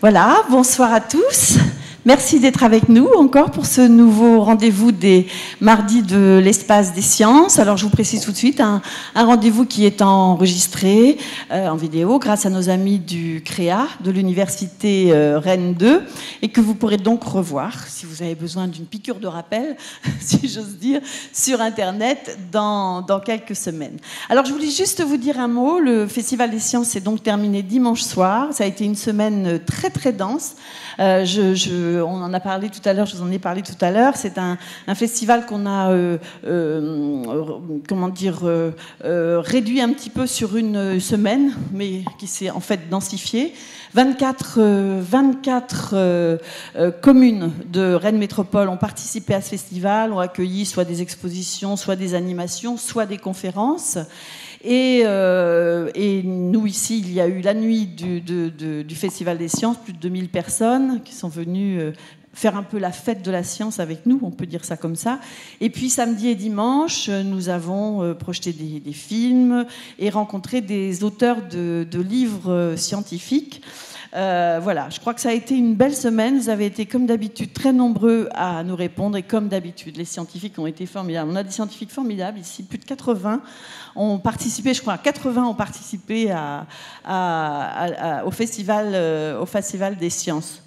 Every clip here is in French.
Voilà, bonsoir à tous. Merci d'être avec nous encore pour ce nouveau rendez-vous des mardis de l'espace des sciences. Alors je vous précise tout de suite, un, rendez-vous qui est enregistré euh, en vidéo grâce à nos amis du CREA de l'université euh, Rennes 2 et que vous pourrez donc revoir si vous avez besoin d'une piqûre de rappel, si j'ose dire, sur Internet dans, dans quelques semaines. Alors je voulais juste vous dire un mot. Le Festival des sciences est donc terminé dimanche soir. Ça a été une semaine très très dense. Euh, on en a parlé tout à l'heure, je vous en ai parlé tout à l'heure. C'est un, festival qu'on a, euh, euh, comment dire, réduit un petit peu sur une semaine, mais qui s'est en fait densifié. 24, 24 communes de Rennes Métropole ont participé à ce festival, ont accueilli soit des expositions, soit des animations, soit des conférences. Euh, et, nous, ici, il y a eu la nuit du, Festival des sciences, plus de 2000 personnes qui sont venues euh, faire un peu la fête de la science avec nous, on peut dire ça comme ça. Et puis samedi et dimanche, nous avons euh, projeté des, films et rencontré des auteurs de, livres scientifiques. Voilà, je crois que ça a été une belle semaine. Vous avez été, comme d'habitude, très nombreux à nous répondre. Et comme d'habitude, les scientifiques ont été formidables. On a des scientifiques formidables ici, plus de 80 ont participé, je crois, 80 ont participé au, festival, euh, au Festival des sciences.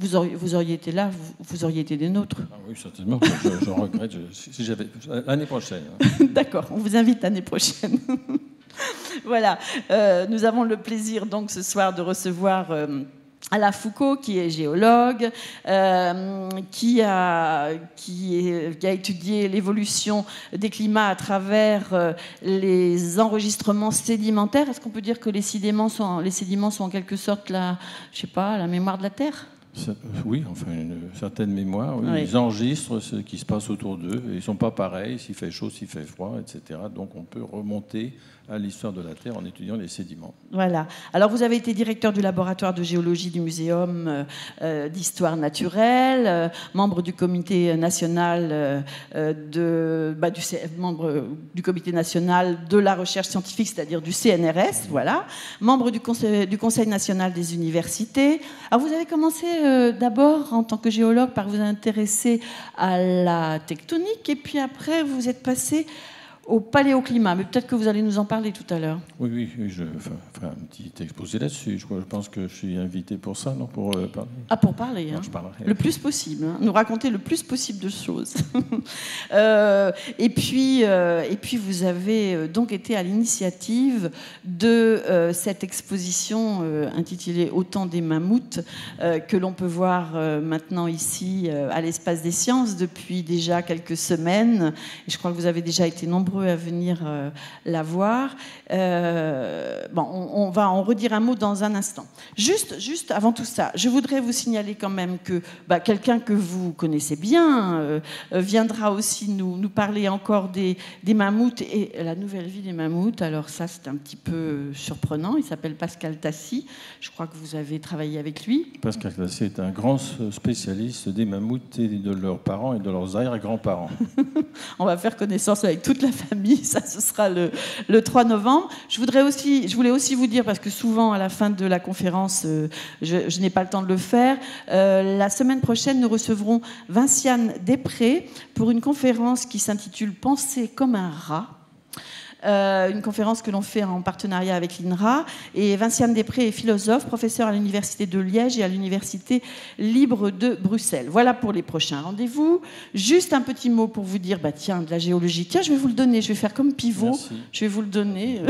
Vous auriez, vous auriez, été là, vous, auriez été des nôtres. Ah oui, certainement. Je, regrette. si j'avais l'année prochaine. Hein. D'accord. On vous invite l'année prochaine. voilà. Euh, nous avons le plaisir donc ce soir de recevoir. Euh, Alain Foucault, qui est géologue, euh, qui, a, qui, a, étudié l'évolution des climats à travers euh, les enregistrements sédimentaires. Est-ce qu'on peut dire que les sédiments sont, les sédiments sont en quelque sorte la, je sais pas, la mémoire de la Terre? Oui, enfin une certaine mémoire. Ils enregistrent ce qui se passe autour d'eux. Ils ne sont pas pareils, s'il fait chaud, s'il fait froid, etc. Donc on peut remonter à l'histoire de la Terre en étudiant les sédiments. Voilà. Alors vous avez été directeur du laboratoire de géologie du Muséum euh, euh, d'histoire naturelle, euh, membre du comité national de, bah, du, membre du comité national de la recherche scientifique, c'est-à-dire du CNRS, voilà, membre du conseil, du conseil national des universités. Alors vous avez commencé d'abord en tant que géologue par vous intéresser à la tectonique et puis après vous êtes passé au paléoclimat. Mais peut-être que vous allez nous en parler tout à l'heure. Oui, oui, je ferai un petit exposé là-dessus. Je, pense que je suis invité pour ça, non Pour euh, parler Ah, pour parler. Hein. Le plus possible. Hein. Nous raconter le plus possible de choses. Euh, et, puis, euh, et puis, vous avez donc été à l'initiative de cette exposition intitulée Autant des mammouths, que l'on peut voir maintenant ici à l'Espace des Sciences depuis déjà quelques semaines. Et je crois que vous avez déjà été nombreux à venir euh, la voir. Euh, bon, on, va en redire un mot dans un instant. Juste, juste avant tout ça, je voudrais vous signaler quand même que bah, quelqu'un que vous connaissez bien euh, viendra aussi nous, nous, parler encore des, des, mammouths et la nouvelle vie des mammouths. Alors ça, c'est un petit peu surprenant. Il s'appelle Pascal Tassi. Je crois que vous avez travaillé avec lui. Pascal Tassi est un grand spécialiste des mammouths et de leurs parents et de leurs arrière-grands-parents. on va faire connaissance avec toute la famille. Ça, ce sera le, le 3 novembre. Je, voudrais aussi, je voulais aussi vous dire, parce que souvent à la fin de la conférence, euh, je, n'ai pas le temps de le faire, euh, la semaine prochaine, nous recevrons Vinciane Després pour une conférence qui s'intitule Penser comme un rat. Euh, une conférence que l'on fait en partenariat avec l'INRA. Et Vinciane Després est philosophe, professeur à l'Université de Liège et à l'Université libre de Bruxelles. Voilà pour les prochains rendez-vous. Juste un petit mot pour vous dire, bah, tiens, de la géologie. Tiens, je vais vous le donner, je vais faire comme pivot. Je vais vous le donner.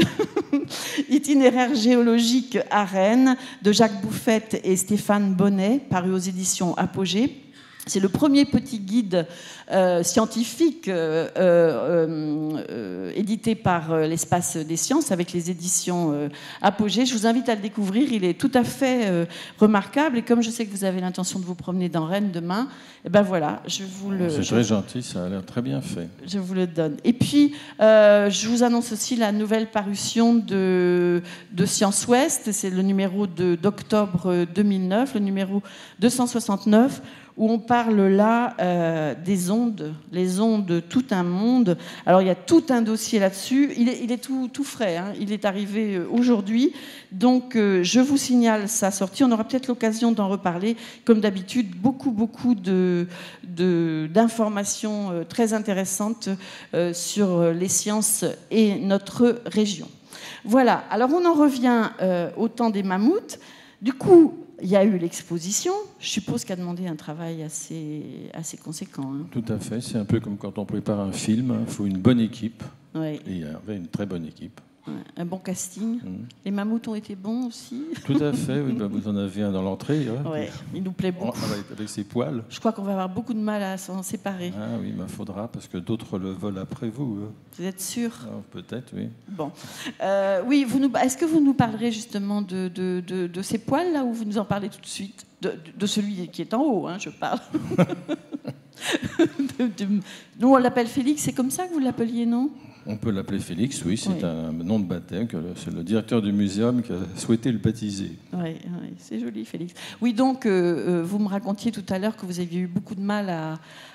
Itinéraire géologique à Rennes de Jacques Bouffette et Stéphane Bonnet, paru aux éditions Apogée. C'est le premier petit guide euh, scientifique euh, euh, édité par l'Espace des sciences avec les éditions Apogée. Je vous invite à le découvrir. Il est tout à fait remarquable. Et comme je sais que vous avez l'intention de vous promener dans Rennes demain, eh ben voilà, je vous le. C'est très gentil, ça a l'air très bien fait. Je vous le donne. Et puis, je vous annonce aussi la nouvelle parution de, de Science Ouest. C'est le numéro d'octobre 2009, le numéro 269 où on parle là euh, des ondes, les ondes de tout un monde. Alors il y a tout un dossier là-dessus. Il est, tout, frais, hein. il est arrivé euh, aujourd'hui. Donc euh, je vous signale sa sortie. On aura peut-être l'occasion d'en reparler. Comme d'habitude, beaucoup, beaucoup d'informations de, très intéressantes sur les sciences et notre région. Voilà, alors on en revient au temps des mammouths. Du coup, il y a eu l'exposition. Je suppose qu'elle a demandé un travail assez, assez conséquent. Hein. Tout à fait. C'est un peu comme quand on prépare un film. Il faut une bonne équipe. Et il y avait une très bonne équipe un bon casting. Mm. Les mammouths ont été bons aussi. Tout à fait, oui, bah, vous en avez un dans l'entrée. Ouais. il nous plaît beaucoup. Avec, ses poils. Je crois qu'on va avoir beaucoup de mal à s'en séparer. Ah oui, il bah, faudra, parce que d'autres le veulent après vous. Hein. Vous êtes sûr ah, Peut-être, oui. Bon. Euh, oui, vous nous... est-ce que vous nous parlerez justement de, de, de, ces poils, là, ou vous nous en parlez tout de suite? De, celui qui est en haut, hein, je parle. nous, on l'appelle Félix, c'est comme ça que vous l'appeliez, non? On peut l'appeler Félix, oui, c'est un nom de baptême, c'est le directeur du muséum qui a souhaité le baptiser. Oui, c'est joli, Félix. Oui, donc, euh, euh, vous me racontiez tout à l'heure que vous aviez eu beaucoup de mal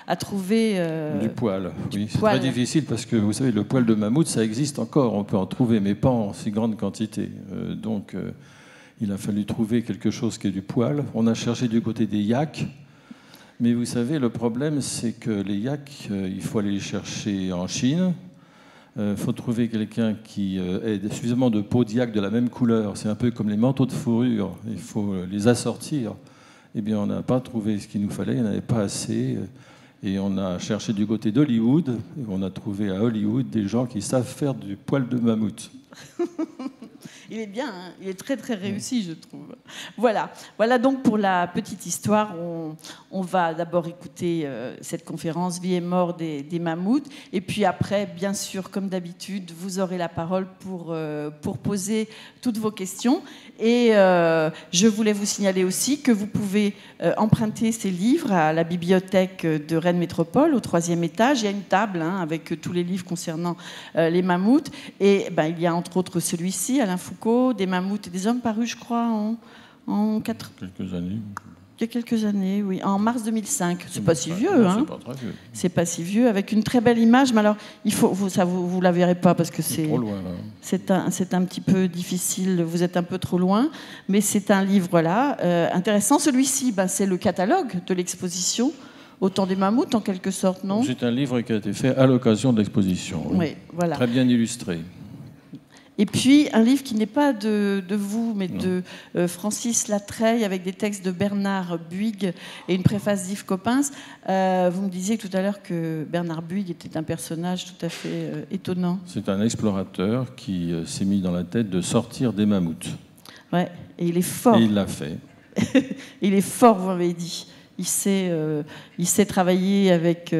à, trouver... Euh, du poil, oui. C'est très difficile parce que, vous savez, le poil de mammouth, ça existe encore, on peut en trouver, mais pas en si grande quantité. donc, il a fallu trouver quelque chose qui est du poil. On a cherché du côté des yaks. Mais vous savez, le problème, c'est que les yaks, il faut aller les chercher en Chine, il euh, faut trouver quelqu'un qui euh, ait suffisamment de d'yak de la même couleur. C'est un peu comme les manteaux de fourrure. Il faut euh, les assortir. Eh bien, on n'a pas trouvé ce qu'il nous fallait. Il n'y en avait pas assez. Et on a cherché du côté d'Hollywood. On a trouvé à Hollywood des gens qui savent faire du poil de mammouth. il est bien, hein. il est très très réussi, je trouve. Voilà, voilà donc pour la petite histoire. On, va d'abord écouter euh, cette conférence Vie et mort des, mammouths, et puis après, bien sûr, comme d'habitude, vous aurez la parole pour, euh, pour poser toutes vos questions. Et euh, je voulais vous signaler aussi que vous pouvez emprunter ces livres à la bibliothèque de Rennes Métropole, au troisième étage. Il y a une table hein, avec tous les livres concernant les mammouths, et ben, il y a entre autres celui-ci, Alain Foucault des mammouths et des hommes parus, je crois, en, en quatre... quelques années. Il y a quelques années, oui, en mars 2005. C'est pas si vieux, hein C'est pas vieux. C'est pas si vieux, avec une très belle image. Mais alors, il faut, vous, ça, vous, vous la verrez pas parce que c'est. C'est un, c'est un petit peu difficile. Vous êtes un peu trop loin, mais c'est un livre là euh, intéressant. Celui-ci, ben, c'est le catalogue de l'exposition. Autant des mammouths, en quelque sorte, non? C'est un livre qui a été fait à l'occasion de l'exposition. oui, voilà. Très bien illustré. Et puis un livre qui n'est pas de, vous, mais de euh, Francis Latreille, avec des textes de Bernard Buig et une préface d'Yves Coppens. Euh, vous me disiez tout à l'heure que Bernard Buig était un personnage tout à fait euh, étonnant. C'est un explorateur qui s'est mis dans la tête de sortir des mammouths. Ouais, et il est fort. Et il l'a fait. il est fort, vous m'avez dit. Il sait, il sait travailler avec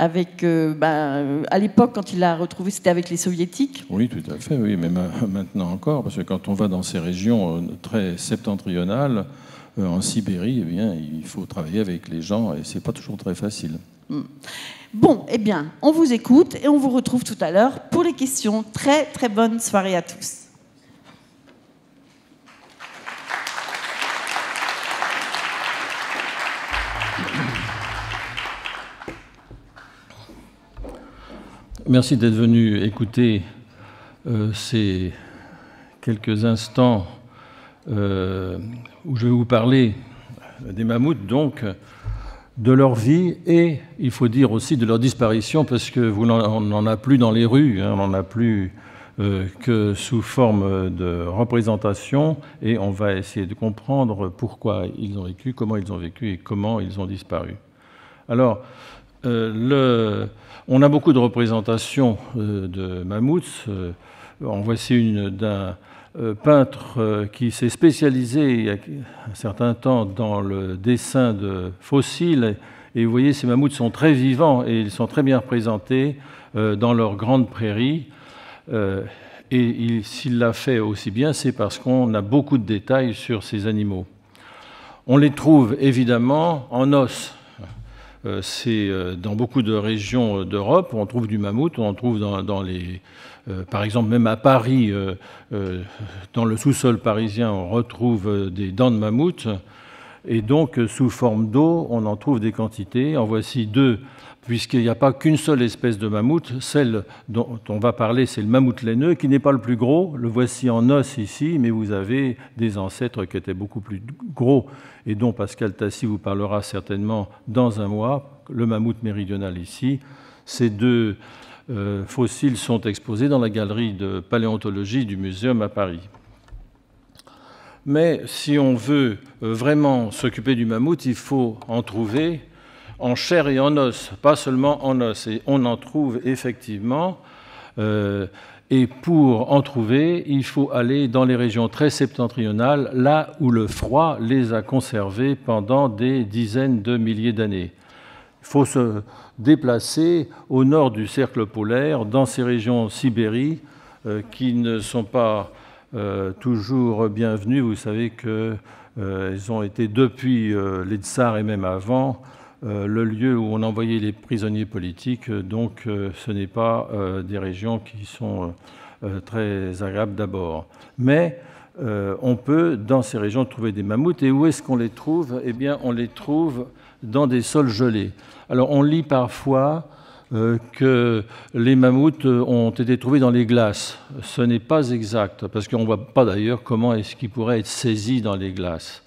avec, euh, ben, à l'époque, quand il l'a retrouvé, c'était avec les soviétiques. Oui, tout à fait, oui, mais maintenant encore, parce que quand on va dans ces régions euh, très septentrionales, euh, en Sibérie, eh bien, il faut travailler avec les gens et c'est pas toujours très facile. Hmm. Bon, eh bien, on vous écoute et on vous retrouve tout à l'heure pour les questions. Très, très bonne soirée à tous. Merci d'être venu écouter euh, ces quelques instants euh, où je vais vous parler des mammouths, donc de leur vie et, il faut dire aussi, de leur disparition, parce que vous n'en a plus dans les rues, hein, on n'en a plus euh, que sous forme de représentation, et on va essayer de comprendre pourquoi ils ont vécu, comment ils ont vécu et comment ils ont disparu. Alors, le on a beaucoup de représentations euh, de mammouths. Euh, en voici une d'un euh, peintre qui s'est spécialisé il y a un certain temps dans le dessin de fossiles. Et vous voyez, ces mammouths sont très vivants et ils sont très bien représentés dans leurs grandes prairies. Et s'il l'a fait aussi bien, c'est parce qu'on a beaucoup de détails sur ces animaux. On les trouve évidemment en os. Euh, c'est euh, dans beaucoup de régions euh, d'Europe, on trouve du mammouth, on en trouve dans, les, par exemple même à Paris, dans le sous-sol parisien, on retrouve des dents de mammouth. Et donc, sous forme d'eau, on en trouve des quantités. En voici deux puisqu'il n'y a pas qu'une seule espèce de mammouth. Celle dont on va parler, c'est le mammouth laineux, qui n'est pas le plus gros. Le voici en os ici, mais vous avez des ancêtres qui étaient beaucoup plus gros et dont Pascal Tassi vous parlera certainement dans un mois, le mammouth méridional ici. Ces deux euh, fossiles sont exposés dans la galerie de paléontologie du Muséum à Paris. Mais si on veut euh, vraiment s'occuper du mammouth, il faut en trouver en chair et en os, pas seulement en os. Et on en trouve effectivement. Euh, et pour en trouver, il faut aller dans les régions très septentrionales, là où le froid les a conservés pendant des dizaines de milliers d'années. Il faut se déplacer au nord du cercle polaire, dans ces régions Sibérie, euh, qui ne sont pas euh, toujours bienvenues. Vous savez qu'elles ont été depuis les tsars et même avant le lieu où on envoyait les prisonniers politiques. Euh, donc euh, ce n'est pas des régions qui sont très agréables d'abord. Mais on peut, dans ces régions, trouver des mammouths. Et où est-ce qu'on les trouve? Eh bien, on les trouve dans des sols gelés. Alors, on lit parfois que les mammouths ont été trouvés dans les glaces. Ce n'est pas exact, parce qu'on ne voit pas d'ailleurs comment est-ce qu'ils pourraient être saisis dans les glaces.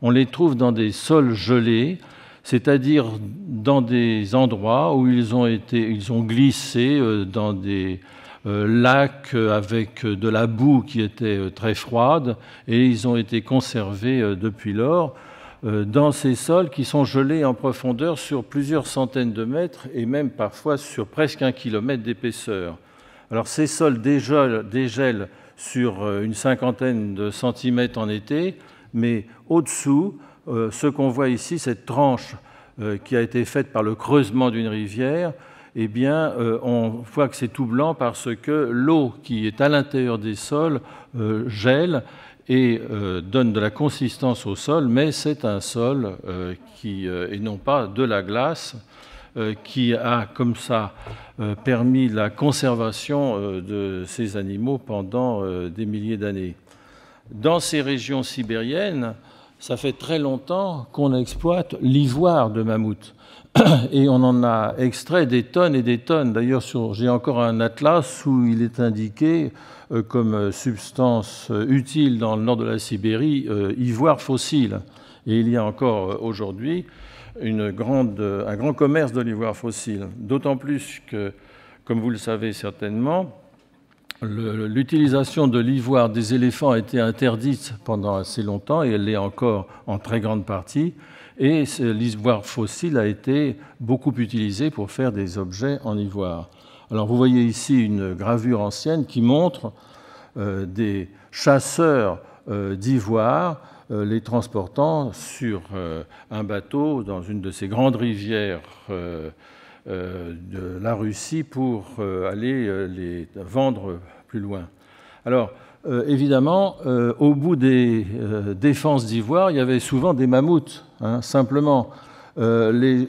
On les trouve dans des sols gelés, c'est-à-dire dans des endroits où ils ont, glissé euh, dans des euh, lacs avec de la boue qui était euh, très froide et ils ont été conservés depuis lors dans ces sols qui sont gelés en profondeur sur plusieurs centaines de mètres et même parfois sur presque un kilomètre d'épaisseur. Alors ces sols dégèlent, dégèlent sur une cinquantaine de centimètres en été, mais au-dessous, euh, ce qu'on voit ici, cette tranche euh, qui a été faite par le creusement d'une rivière, eh bien, euh, on voit que c'est tout blanc parce que l'eau qui est à l'intérieur des sols gèle et donne de la consistance au sol, mais c'est un sol qui, et non pas de la glace, qui a comme ça permis la conservation de ces animaux pendant des milliers d'années. Dans ces régions sibériennes, ça fait très longtemps qu'on exploite l'ivoire de mammouth. Et on en a extrait des tonnes et des tonnes. D'ailleurs, j'ai encore un atlas où il est indiqué euh, comme substance euh, utile dans le nord de la Sibérie, euh, ivoire fossile. Et il y a encore aujourd'hui un grand commerce de l'ivoire fossile. D'autant plus que, comme vous le savez certainement, L'utilisation de l'ivoire des éléphants a été interdite pendant assez longtemps et elle l'est encore en très grande partie. Et l'ivoire fossile a été beaucoup utilisé pour faire des objets en ivoire. Alors vous voyez ici une gravure ancienne qui montre euh, des chasseurs euh, d'ivoire euh, les transportant sur un bateau dans une de ces grandes rivières de la Russie pour aller les vendre Alors, évidemment, au bout des défenses d'ivoire, il y avait souvent des mammouths, hein, simplement. les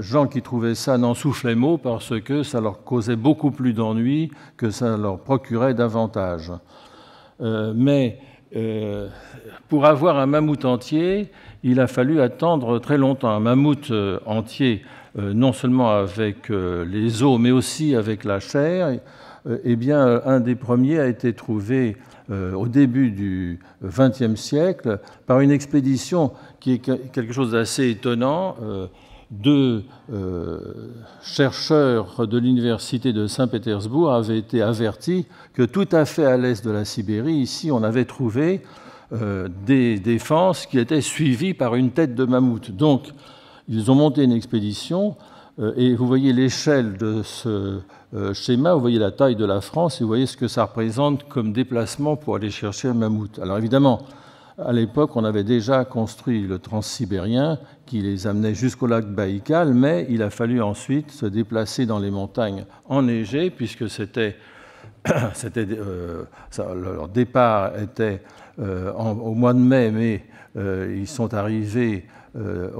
gens qui trouvaient ça n'en soufflaient mot parce que ça leur causait beaucoup plus d'ennuis que ça leur procurait davantage. mais pour avoir un mammouth entier, il a fallu attendre très longtemps. Un mammouth entier euh, non seulement avec euh, les os, mais aussi avec la chair, euh, eh bien, un des premiers a été trouvé au début du XXe siècle par une expédition qui est quelque chose d'assez étonnant. Deux chercheurs de l'université de Saint-Pétersbourg avaient été avertis que tout à fait à l'est de la Sibérie, ici, on avait trouvé des défenses qui étaient suivies par une tête de mammouth. Donc, ils ont monté une expédition euh, et vous voyez l'échelle de ce euh, schéma, vous voyez la taille de la France et vous voyez ce que ça représente comme déplacement pour aller chercher un mammouth. Alors évidemment, à l'époque, on avait déjà construit le transsibérien qui les amenait jusqu'au lac Baïkal, mais il a fallu ensuite se déplacer dans les montagnes enneigées, puisque c'était euh, leur départ était au mois de mai, mais ils sont arrivés euh,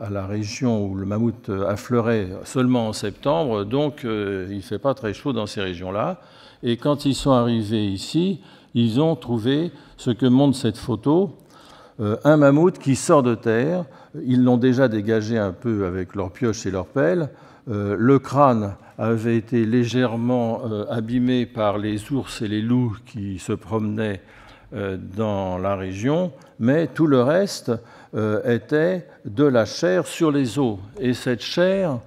à la région où le mammouth affleurait seulement en septembre, donc euh, il ne fait pas très chaud dans ces régions-là. Et quand ils sont arrivés ici, ils ont trouvé ce que montre cette photo. un mammouth qui sort de terre. Ils l'ont déjà dégagé un peu avec leurs pioches et leurs pelles. le crâne avait été légèrement abîmé par les ours et les loups qui se promenaient dans la région, mais tout le reste était de la chair sur les os. Et cette chair,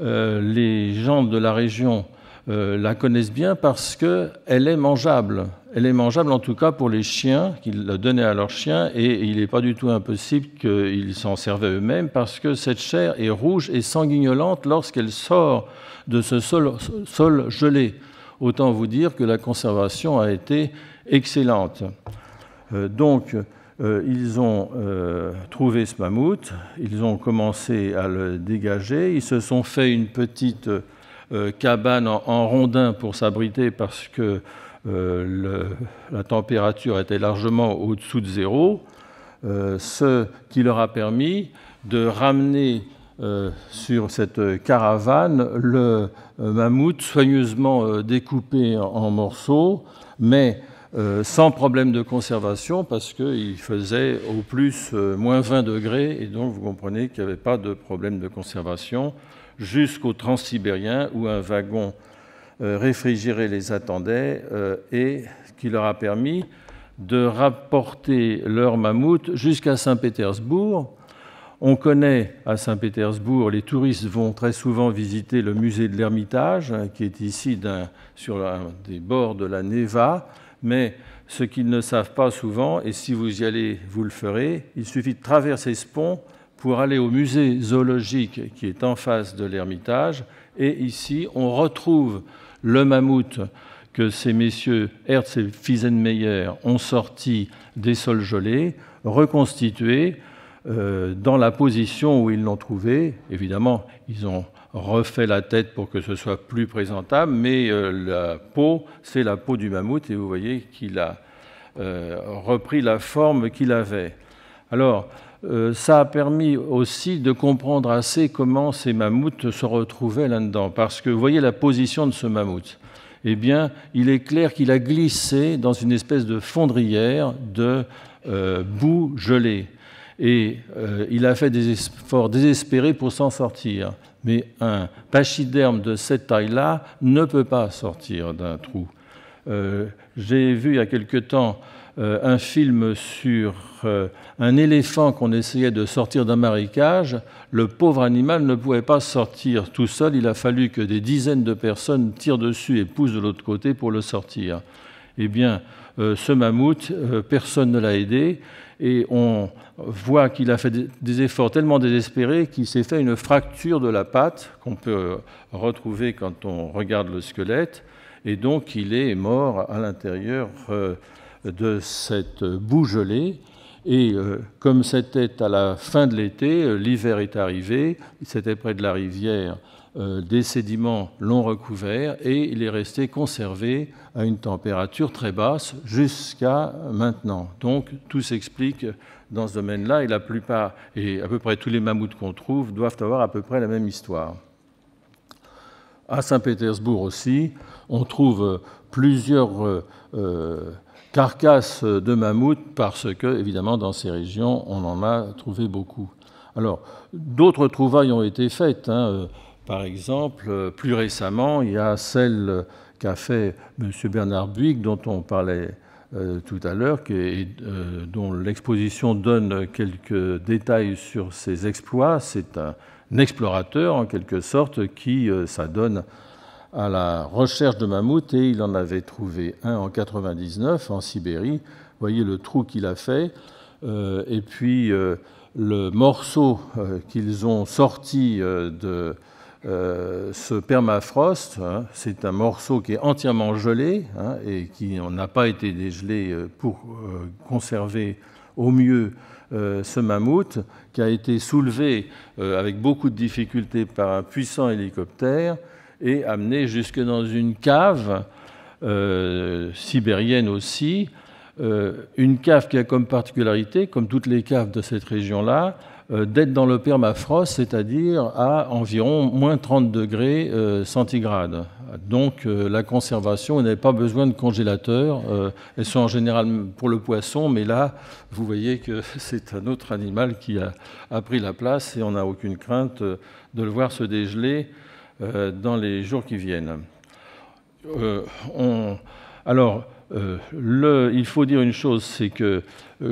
les gens de la région euh, la connaissent bien parce qu'elle est mangeable. Elle est mangeable en tout cas pour les chiens, qu'ils la donnaient à leurs chiens, et il n'est pas du tout impossible qu'ils s'en servaient eux-mêmes parce que cette chair est rouge et sanguignolante lorsqu'elle sort de ce sol, gelé. Autant vous dire que la conservation a été excellente. Euh, donc, euh, ils ont trouvé ce mammouth, ils ont commencé à le dégager, ils se sont fait une petite euh, cabane en, rondin pour s'abriter parce que euh, la température était largement au-dessous de zéro, euh, ce qui leur a permis de ramener sur cette caravane le mammouth soigneusement découpé en, morceaux, mais sans problème de conservation parce qu'il faisait au plus moins 20 degrés et donc vous comprenez qu'il n'y avait pas de problème de conservation jusqu'au transsibérien où un wagon euh, réfrigéré les attendait euh, et qui leur a permis de rapporter leur mammouth jusqu'à Saint-Pétersbourg. On connaît à Saint-Pétersbourg, les touristes vont très souvent visiter le musée de l'Ermitage, hein, qui est ici sur des bords de la Neva, mais ce qu'ils ne savent pas souvent, et si vous y allez, vous le ferez, il suffit de traverser ce pont pour aller au musée zoologique qui est en face de l'Ermitage. Et ici, on retrouve le mammouth que ces messieurs Hertz et Fiesenmeyer ont sorti des sols gelés, reconstitué euh, dans la position où ils l'ont trouvé. Évidemment, ils ont refait la tête pour que ce soit plus présentable, mais euh, la peau, c'est la peau du mammouth, et vous voyez qu'il a euh, repris la forme qu'il avait. Alors, euh, ça a permis aussi de comprendre assez comment ces mammouths se retrouvaient là-dedans. Parce que vous voyez la position de ce mammouth. Eh bien, il est clair qu'il a glissé dans une espèce de fondrière de boue gelée. Et il a fait des efforts désespérés pour s'en sortir. Mais un pachyderme de cette taille-là ne peut pas sortir d'un trou. J'ai vu il y a quelque temps un film sur un éléphant qu'on essayait de sortir d'un marécage, le pauvre animal ne pouvait pas sortir tout seul. Il a fallu que des dizaines de personnes tirent dessus et poussent de l'autre côté pour le sortir. Eh bien, euh, ce mammouth, euh, personne ne l'a aidé et on voit qu'il a fait des efforts tellement désespérés qu'il s'est fait une fracture de la patte qu'on peut retrouver quand on regarde le squelette. Et donc il est mort à l'intérieur euh, de cette boue gelée et euh, comme c'était à la fin de l'été, euh, l'hiver est arrivé, c'était près de la rivière, des sédiments l'ont recouvert et il est resté conservé à une température très basse jusqu'à maintenant. Donc tout s'explique dans ce domaine-là et la plupart, et à peu près tous les mammouths qu'on trouve, doivent avoir à peu près la même histoire. À Saint-Pétersbourg aussi, on trouve plusieurs carcasses de mammouth parce que, évidemment, dans ces régions, on en a trouvé beaucoup. Alors, d'autres trouvailles ont été faites. Hein. Euh, par exemple, euh, plus récemment, il y a celle qu'a fait M. Bernard Buick, dont on parlait euh, tout à l'heure, dont l'exposition donne quelques détails sur ses exploits. C'est un, explorateur, en quelque sorte, qui s'adonne à la recherche de mammouths et il en avait trouvé un en 99 en Sibérie. Voyez le trou qu'il a fait. Euh, et puis euh, le morceau euh, qu'ils ont sorti de ce permafrost, hein, c'est un morceau qui est entièrement gelé hein, et qui n'a pas été dégelé pour conserver au mieux ce mammouth, qui a été soulevé avec beaucoup de difficultés par un puissant hélicoptère et amené jusque dans une cave euh, sibérienne aussi, une cave qui a comme particularité, comme toutes les caves de cette région-là, d'être dans le permafrost, c'est-à-dire à environ moins 30 degrés centigrades. Donc la conservation, n'avait pas besoin de congélateur. elles sont en général pour le poisson, mais là, vous voyez que c'est un autre animal qui a, pris la place et on n'a aucune crainte de le voir se dégeler euh, dans les jours qui viennent. Euh, alors, euh, il faut dire une chose, c'est que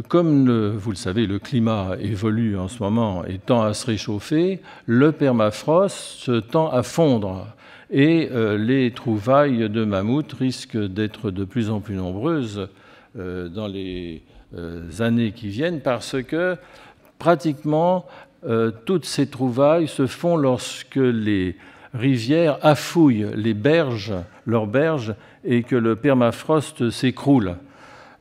comme vous le savez, le climat évolue en ce moment et tend à se réchauffer, le permafrost tend à fondre. Et les trouvailles de mammouths risquent d'être de plus en plus nombreuses dans les années qui viennent parce que pratiquement toutes ces trouvailles se font lorsque les rivières affouillent les berges, leurs berges, et que le permafrost s'écroule.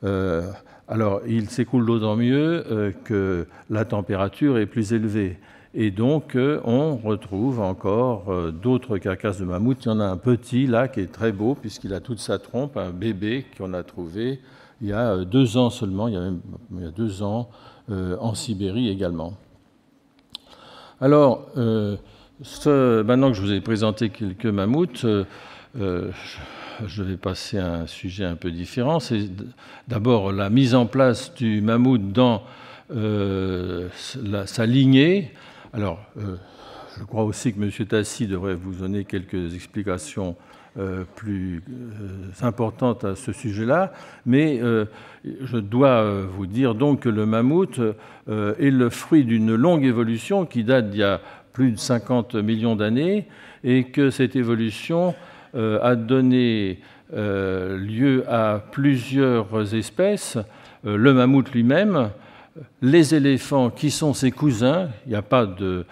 Euh, alors, il s'écoule d'autant mieux euh, que la température est plus élevée. Et donc, euh, on retrouve encore d'autres carcasses de mammouth. Il y en a un petit là qui est très beau, puisqu'il a toute sa trompe, un bébé qu'on a trouvé il y a deux ans seulement, il y a, même, deux ans, en Sibérie également. Alors, maintenant que je vous ai présenté quelques mammouths, je vais passer à un sujet un peu différent. C'est d'abord la mise en place du mammouth dans euh, sa lignée. Alors, je crois aussi que M. Tassi devrait vous donner quelques explications plus importantes à ce sujet-là, mais je dois vous dire donc que le mammouth est le fruit d'une longue évolution qui date d'il y a plus de 50 millions d'années, et que cette évolution euh, a donné euh, lieu à plusieurs espèces, euh, le mammouth lui-même, les éléphants qui sont ses cousins, il n'y a pas de,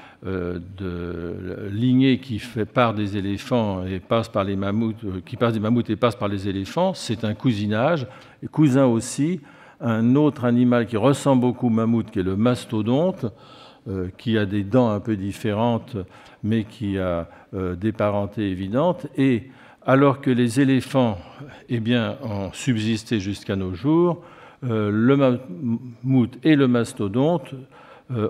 lignée qui fait part des éléphants et passe par les mammouths, qui passe des mammouths et passe par les éléphants, c'est un cousinage, cousin aussi, un autre animal qui ressemble beaucoup au mammouth, qui est le mastodonte, euh, qui a des dents un peu différentes, mais qui a euh, des parentés évidentes. Et alors que les éléphants eh bien, ont subsisté jusqu'à nos jours, euh, le mammouth et le mastodonte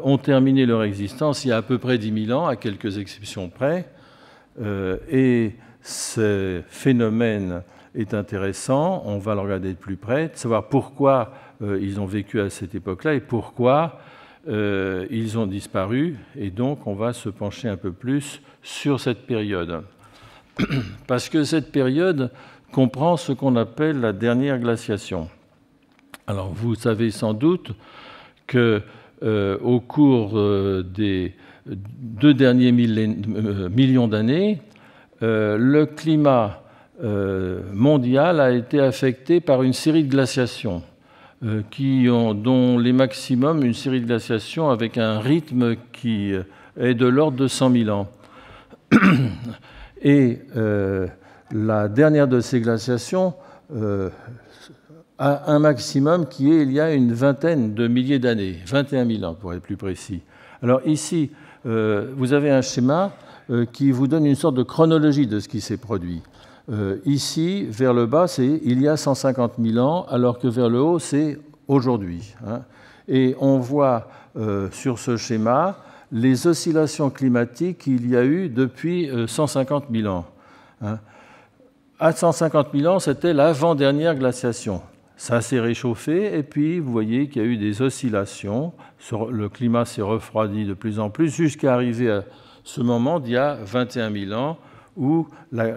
ont terminé leur existence il y a à peu près 10 000 ans, à quelques exceptions près. et ce phénomène est intéressant, on va le regarder de plus près, de savoir pourquoi ils ont vécu à cette époque-là et pourquoi euh, ils ont disparu, et donc on va se pencher un peu plus sur cette période. Parce que cette période comprend ce qu'on appelle la dernière glaciation. Alors vous savez sans doute que euh, au cours euh, des deux derniers millions d'années, le climat mondial a été affecté par une série de glaciations. Euh, qui ont, dont les maximums, une série de glaciations avec un rythme qui euh, est de l'ordre de 100 000 ans. Et euh, la dernière de ces glaciations a un maximum qui est il y a une vingtaine de milliers d'années, 21 000 ans pour être plus précis. Alors ici, vous avez un schéma qui vous donne une sorte de chronologie de ce qui s'est produit. Euh, ici, vers le bas, c'est il y a 150 000 ans, alors que vers le haut, c'est aujourd'hui. Hein. Et on voit euh, sur ce schéma les oscillations climatiques qu'il y a eu depuis 150 euh, 000 ans. Hein. À 150 000 ans, c'était l'avant-dernière glaciation. Ça s'est réchauffé et puis vous voyez qu'il y a eu des oscillations. Le climat s'est refroidi de plus en plus jusqu'à arriver à ce moment d'il y a 21 000 ans où la,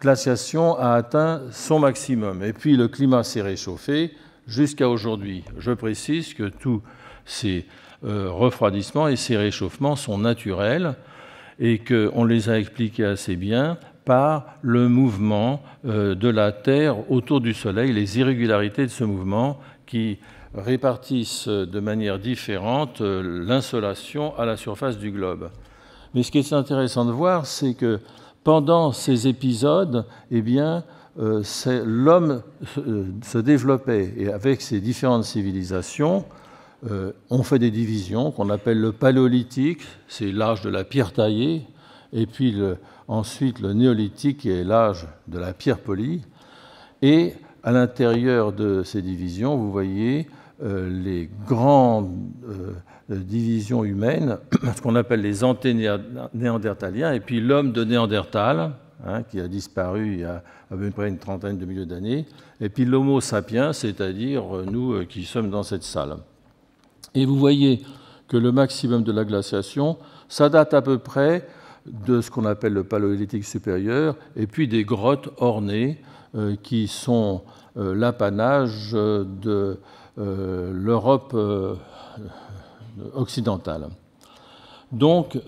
glaciation a atteint son maximum. Et puis le climat s'est réchauffé jusqu'à aujourd'hui. Je précise que tous ces euh, refroidissements et ces réchauffements sont naturels et qu'on les a expliqués assez bien par le mouvement euh, de la Terre autour du Soleil, les irrégularités de ce mouvement qui répartissent de manière différente euh, l'insolation à la surface du globe. Mais ce qui est intéressant de voir, c'est que pendant ces épisodes, eh bien, euh, l'homme euh, se développait et avec ces différentes civilisations, euh, on fait des divisions qu'on appelle le paléolithique, c'est l'âge de la pierre taillée, et puis ensuite le néolithique qui est l'âge de la pierre polie. Et à l'intérieur de ces divisions, vous voyez les grandes divisions humaines, ce qu'on appelle les anténéandertaliens, et puis l'homme de Néandertal, hein, qui a disparu il y a à peu près une trentaine de milliers d'années, et puis l'Homo sapiens, c'est-à-dire nous qui sommes dans cette salle. Et vous voyez que le maximum de la glaciation, ça date à peu près de ce qu'on appelle le paléolithique supérieur, et puis des grottes ornées euh, qui sont euh, l'apanage de euh, l'Europe occidentale. Donc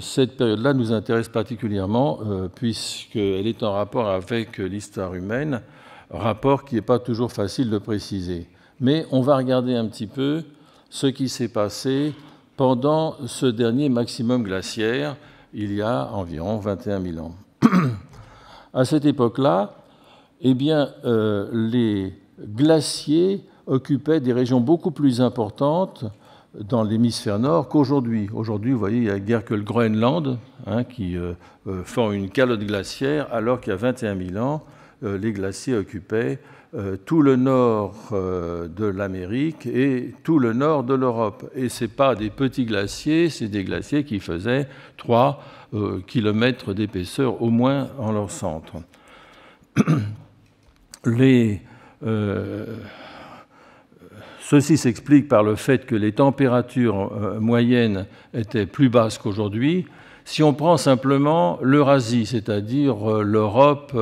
cette période-là nous intéresse particulièrement puisqu'elle est en rapport avec l'histoire humaine, rapport qui n'est pas toujours facile de préciser. Mais on va regarder un petit peu ce qui s'est passé pendant ce dernier maximum glaciaire, il y a environ 21 000 ans. à cette époque-là, eh bien, euh, les glaciers occupaient des régions beaucoup plus importantes dans l'hémisphère nord qu'aujourd'hui. Aujourd'hui, vous voyez, il n'y a guère que le Groenland hein, qui euh, euh, forme une calotte glaciaire, alors qu'il y a 21 000 ans, les glaciers occupaient euh, tout le nord euh, de l'Amérique et tout le nord de l'Europe. Et ce pas des petits glaciers, c'est des glaciers qui faisaient 3 euh, km d'épaisseur au moins en leur centre. ceci s'explique par le fait que les températures moyennes étaient plus basses qu'aujourd'hui. Si on prend simplement l'Eurasie, c'est-à-dire l'Europe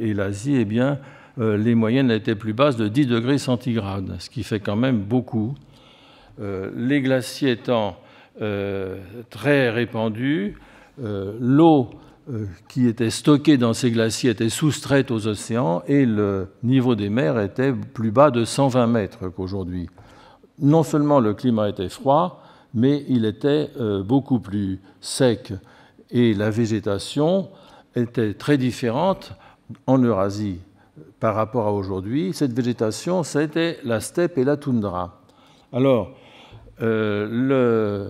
et, l'Asie, eh bien, euh, les moyennes étaient plus basses de 10 degrés centigrades, ce qui fait quand même beaucoup. Euh, les glaciers étant euh, très répandus, l'eau qui était stockée dans ces glaciers était soustraite aux océans et le niveau des mers était plus bas de 120 mètres qu'aujourd'hui. Non seulement le climat était froid, mais il était beaucoup plus sec et la végétation était très différente en Eurasie par rapport à aujourd'hui, cette végétation, c'était la steppe et la toundra. Alors, euh,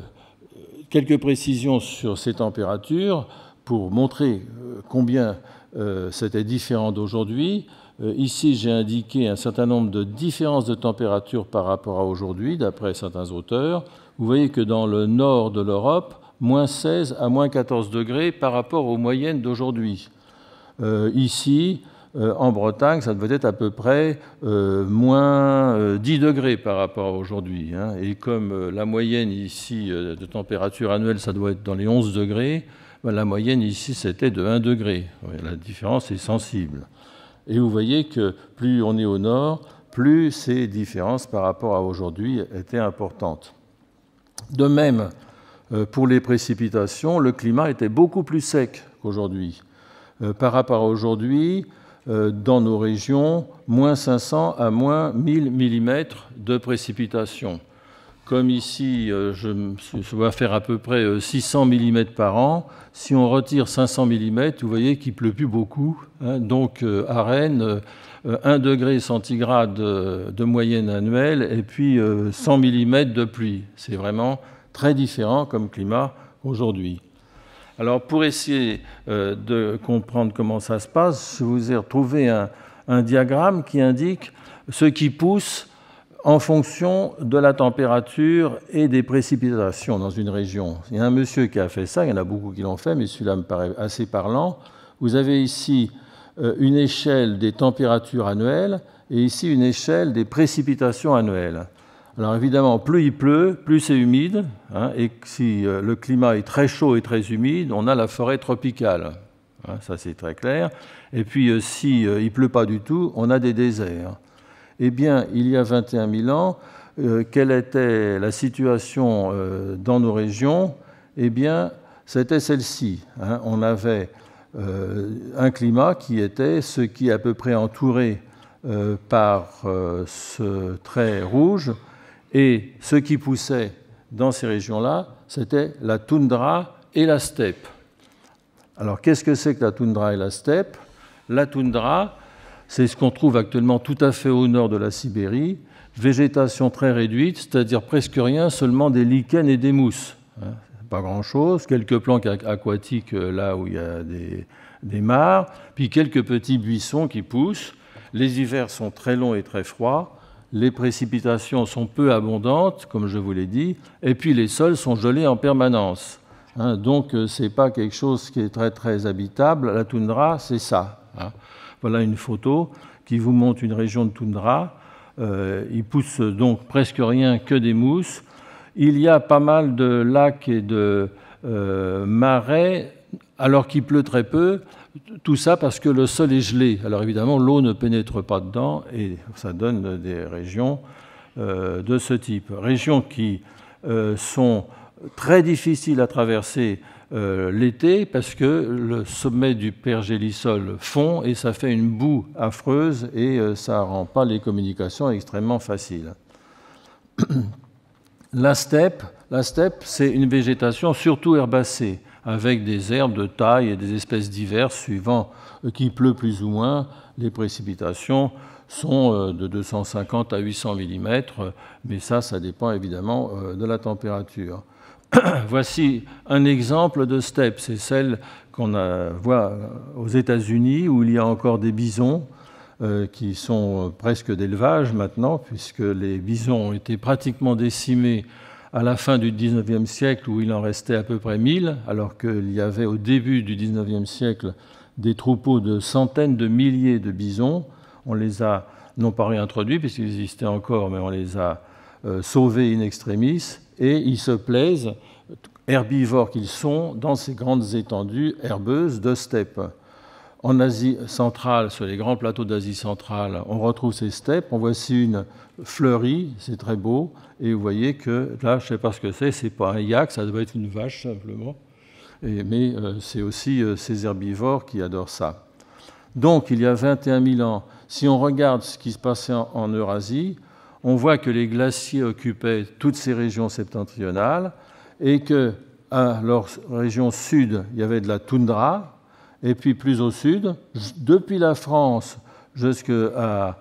quelques précisions sur ces températures pour montrer euh, combien euh, c'était différent d'aujourd'hui. ici, j'ai indiqué un certain nombre de différences de température par rapport à aujourd'hui, d'après certains auteurs. Vous voyez que dans le nord de l'Europe, moins 16 à moins 14 degrés par rapport aux moyennes d'aujourd'hui. ici, euh, en Bretagne, ça devait être à peu près euh, moins 10 euh, degrés par rapport à aujourd'hui. Hein. Et comme la moyenne ici de température annuelle, ça doit être dans les 11 degrés, la moyenne ici, c'était de 1 degré. La différence est sensible. Et vous voyez que plus on est au nord, plus ces différences par rapport à aujourd'hui étaient importantes. De même, pour les précipitations, le climat était beaucoup plus sec qu'aujourd'hui. Par rapport à aujourd'hui, euh, dans nos régions, moins 500 à moins 1000 mm de précipitations. Comme ici, euh, je, dois faire à peu près 600 euh, mm par an. Si on retire 500 mm, vous voyez qu'il pleut plus beaucoup. Hein. Donc à Rennes, 1 degré centigrade de moyenne annuelle et puis 100 mm de pluie. C'est vraiment très différent comme climat aujourd'hui. Alors pour essayer euh, de comprendre comment ça se passe, je vous ai retrouvé un, diagramme qui indique ce qui pousse en fonction de la température et des précipitations dans une région. Il y a un monsieur qui a fait ça, il y en a beaucoup qui l'ont fait, mais celui-là me paraît assez parlant. Vous avez ici euh, une échelle des températures annuelles et ici une échelle des précipitations annuelles. Alors évidemment, plus il pleut, plus c'est humide, hein, et si euh, le climat est très chaud et très humide, on a la forêt tropicale. Hein, ça c'est très clair. Et puis euh, si, il pleut pas du tout, on a des déserts. Eh bien, il y a 21 000 ans, quelle était la situation dans nos régions? Eh bien, c'était celle-ci. Hein. On avait un climat qui était ce qui est à peu près entouré par ce trait rouge, et ce qui poussait dans ces régions-là, c'était la toundra et la steppe. Alors qu'est-ce que c'est que la toundra et la steppe? La toundra, c'est ce qu'on trouve actuellement tout à fait au nord de la Sibérie, végétation très réduite, c'est-à-dire presque rien, seulement des lichens et des mousses. Hein, pas grand-chose, quelques plantes aquatiques euh, là où il y a des, des mares, puis quelques petits buissons qui poussent, Les hivers sont très longs et très froids, les précipitations sont peu abondantes, comme je vous l'ai dit, et puis les sols sont gelés en permanence. Hein. donc euh, ce n'est pas quelque chose qui est très très habitable. La toundra, c'est ça. Hein. Voilà une photo qui vous montre une région de toundra. Euh, il pousse donc presque rien que des mousses. Il y a pas mal de lacs et de euh, marais, alors qu'il pleut très peu. Tout ça parce que le sol est gelé. Alors évidemment, l'eau ne pénètre pas dedans et ça donne des régions euh, de ce type. Régions qui sont très difficiles à traverser euh, l'été parce que le sommet du pergélisol fond et ça fait une boue affreuse et euh, ça rend pas les communications extrêmement faciles. la steppe, c'est une végétation surtout herbacée avec des herbes de taille et des espèces diverses suivant euh, qui pleut plus ou moins. Les précipitations sont de 250 à 800 mm, mais ça, ça dépend évidemment de la température. Voici un exemple de steppe, c'est celle qu'on voit aux États-Unis où il y a encore des bisons euh, qui sont presque d'élevage maintenant, puisque les bisons ont été pratiquement décimés à la fin du XIXe siècle où il en restait à peu près 1000, alors qu'il y avait au début du XIXe siècle des troupeaux de centaines de milliers de bisons. On les a non pas réintroduits puisqu'ils existaient encore, mais on les a euh, sauvés in extremis et ils se plaisent, herbivores qu'ils sont, dans ces grandes étendues herbeuses de steppes. En Asie centrale, sur les grands plateaux d'Asie centrale, on retrouve ces steppes. En voici une fleurie, c'est très beau. Et vous voyez que là, je ne sais pas ce que c'est, c'est pas un yak, ça doit être une vache simplement. mais euh, c'est aussi euh, ces herbivores qui adorent ça. Donc, il y a 21 000 ans, si on regarde ce qui se passait en Eurasie, on voit que les glaciers occupaient toutes ces régions septentrionales et que leur région sud, il y avait de la toundra, et puis plus au sud, depuis la France jusqu'au euh,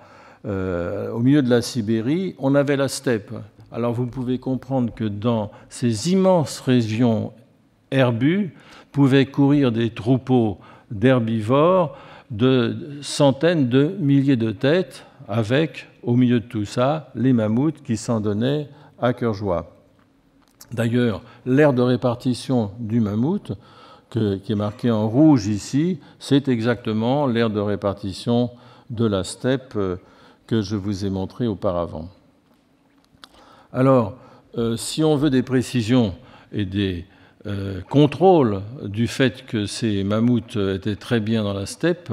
milieu de la Sibérie, on avait la steppe. Alors vous pouvez comprendre que dans ces immenses régions herbues pouvaient courir des troupeaux d'herbivores de centaines de milliers de têtes avec au milieu de tout ça, les mammouths qui s'en donnaient à cœur joie. D'ailleurs, l'aire de répartition du mammouth, qui est marqué en rouge ici, c'est exactement l'aire de répartition de la steppe euh, que je vous ai montré auparavant. Alors, euh, si on veut des précisions et des euh, contrôles du fait que ces mammouths étaient très bien dans la steppe,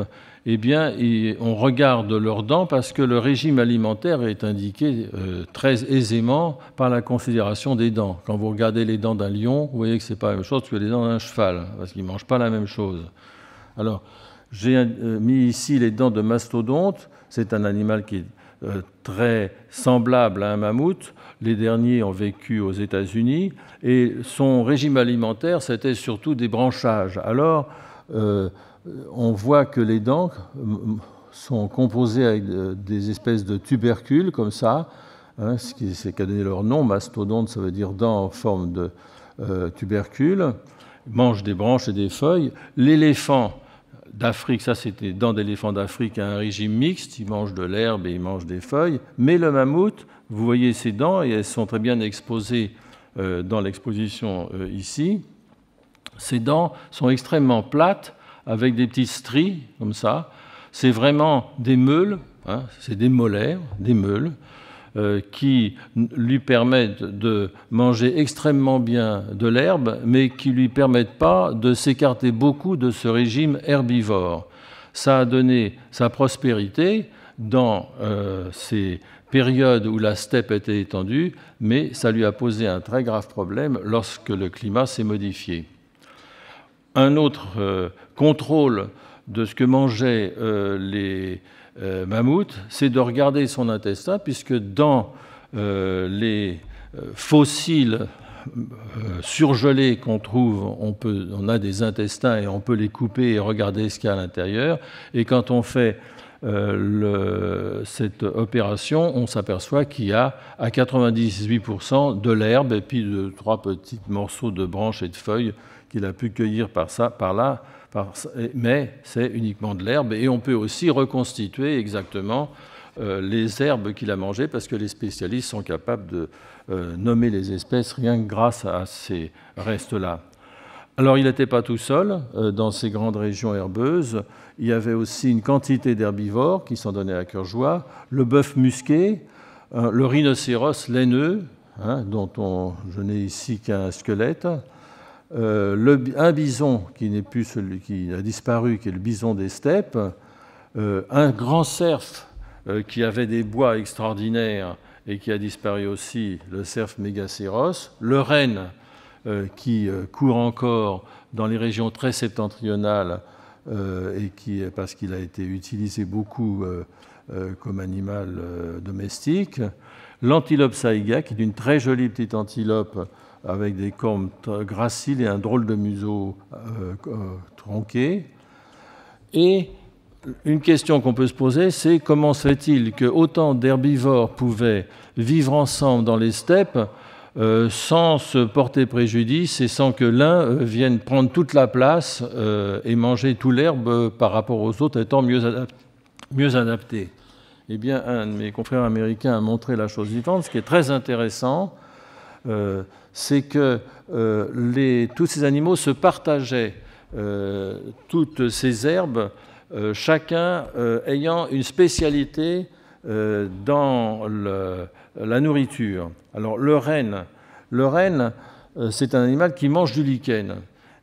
eh bien, on regarde leurs dents parce que le régime alimentaire est indiqué euh, très aisément par la considération des dents. Quand vous regardez les dents d'un lion, vous voyez que ce n'est pas la même chose que les dents d'un cheval, parce qu'ils ne mangent pas la même chose. Alors, j'ai euh, mis ici les dents de mastodonte. C'est un animal qui est euh, très semblable à un mammouth. Les derniers ont vécu aux États-Unis et son régime alimentaire, c'était surtout des branchages. Alors, on voit que les dents sont composées avec euh, des espèces de tubercules comme ça, hein, ce qui a donné leur nom. Mastodonte, ça veut dire dents en forme de euh, tubercule. Mange des branches et des feuilles. L'éléphant d'Afrique, ça c'était dents d'éléphant d'Afrique, a un régime mixte. Il mange de l'herbe et il mange des feuilles. Mais le mammouth, vous voyez ses dents et elles sont très bien exposées euh, dans l'exposition ici. Ces dents sont extrêmement plates avec des petites stries comme ça. C'est vraiment des meules, hein, c'est des molaires, des meules, euh, qui lui permettent de manger extrêmement bien de l'herbe, mais qui lui permettent pas de s'écarter beaucoup de ce régime herbivore. Ça a donné sa prospérité dans euh, ces périodes où la steppe était étendue, mais ça lui a posé un très grave problème lorsque le climat s'est modifié. Un autre euh, contrôle de ce que mangeaient euh, les euh, mammouths, c'est de regarder son intestin, puisque dans les fossiles surgelés qu'on trouve, on, a des intestins et on peut les couper et regarder ce qu'il y a à l'intérieur. Et quand on fait cette opération, on s'aperçoit qu'il y a à 98% de l'herbe et puis de trois petits morceaux de branches et de feuilles qu'il a pu cueillir par, ça, par là, mais c'est uniquement de l'herbe et on peut aussi reconstituer exactement les herbes qu'il a mangées parce que les spécialistes sont capables de nommer les espèces rien que grâce à ces restes-là. Alors il n'était pas tout seul dans ces grandes régions herbeuses. Il y avait aussi une quantité d'herbivores qui s'en donnaient à cœur joie. Le bœuf musqué, le rhinocéros laineux, hein, dont je n'ai ici qu'un squelette, euh, un bison qui n'est plus celui qui a disparu, qui est le bison des steppes, euh, un grand cerf euh, qui avait des bois extraordinaires et qui a disparu aussi, le cerf mégacéros, le renne qui court encore dans les régions très septentrionales et qui, parce qu'il a été utilisé beaucoup comme animal domestique, l'antilope saïga, qui est une très jolie petite antilope avec des cornes graciles et un drôle de museau euh, euh, tronqué. Et une question qu'on peut se poser, c'est comment se fait-il que autant d'herbivores pouvaient vivre ensemble dans les steppes euh, sans se porter préjudice et sans que l'un vienne prendre toute la place et manger tout l'herbe par rapport aux autres étant mieux, mieux adapté? Eh bien, un de mes confrères américains a montré la chose vivante, ce qui est très intéressant c'est que euh, tous ces animaux se partageaient euh, toutes ces herbes, euh, chacun ayant une spécialité dans la nourriture. Alors le renne, le renne, c'est un animal qui mange du lichen.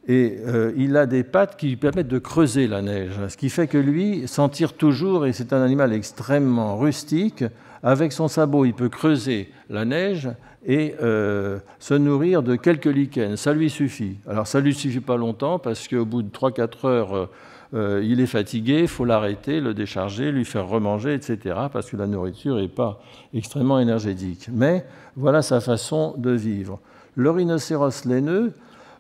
Et il a des pattes qui lui permettent de creuser la neige, ce qui fait que lui s'en tire toujours, et c'est un animal extrêmement rustique. Avec son sabot, il peut creuser la neige et euh, se nourrir de quelques lichens. Ça lui suffit. Alors ça ne lui suffit pas longtemps parce qu'au bout de 3-4 heures, euh, il est fatigué, il faut l'arrêter, le décharger, lui faire remanger, etc. parce que la nourriture n'est pas extrêmement énergétique. Mais voilà sa façon de vivre. Le rhinocéros laineux,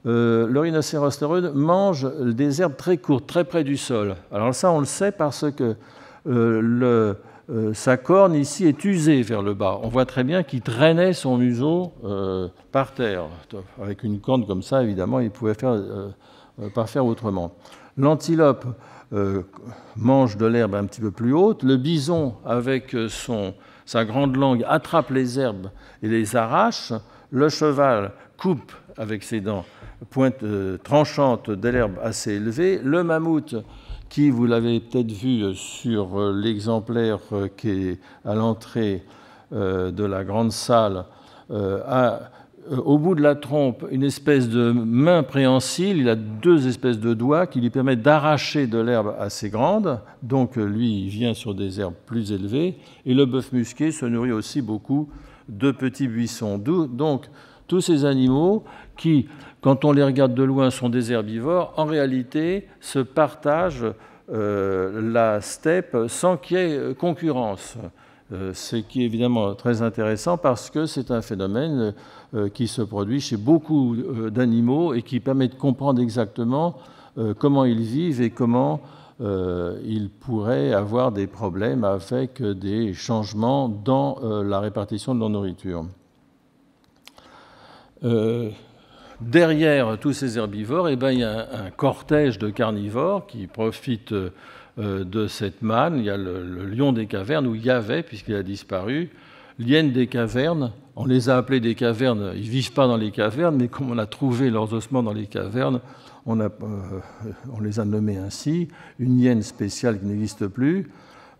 euh, le rhinocéros laineux mange des herbes très courtes, très près du sol. Alors ça, on le sait parce que le euh, sa corne ici est usée vers le bas. On voit très bien qu'il traînait son museau euh, par terre. Avec une corne comme ça, évidemment, il ne pouvait faire, euh, pas faire autrement. L'antilope mange de l'herbe un petit peu plus haute. Le bison, avec son, sa grande langue, attrape les herbes et les arrache. Le cheval coupe avec ses dents pointe, tranchantes de l'herbe assez élevée. Le mammouth qui, vous l'avez peut-être vu sur euh, l'exemplaire euh, qui est à l'entrée euh, de la grande salle, a au bout de la trompe une espèce de main préhensile, il a deux espèces de doigts qui lui permettent d'arracher de l'herbe assez grande, donc lui il vient sur des herbes plus élevées, et le bœuf musqué se nourrit aussi beaucoup de petits buissons. Donc tous ces animaux qui quand on les regarde de loin, sont des herbivores, en réalité se partagent euh, la steppe sans qu'il y ait euh, concurrence. Euh, ce qui est évidemment très intéressant parce que c'est un phénomène qui se produit chez beaucoup d'animaux et qui permet de comprendre exactement comment ils vivent et comment ils pourraient avoir des problèmes avec des changements dans la répartition de leur nourriture derrière tous ces herbivores, eh ben, il y a un, cortège de carnivores qui profitent euh, de cette manne. Il y a le, lion des cavernes, y avait, puisqu'il a disparu, l'hyène des cavernes. On les a appelés des cavernes. Ils ne vivent pas dans les cavernes, mais comme on a trouvé leurs ossements dans les cavernes, on, euh, les a nommés ainsi. Une hyène spéciale qui n'existe plus.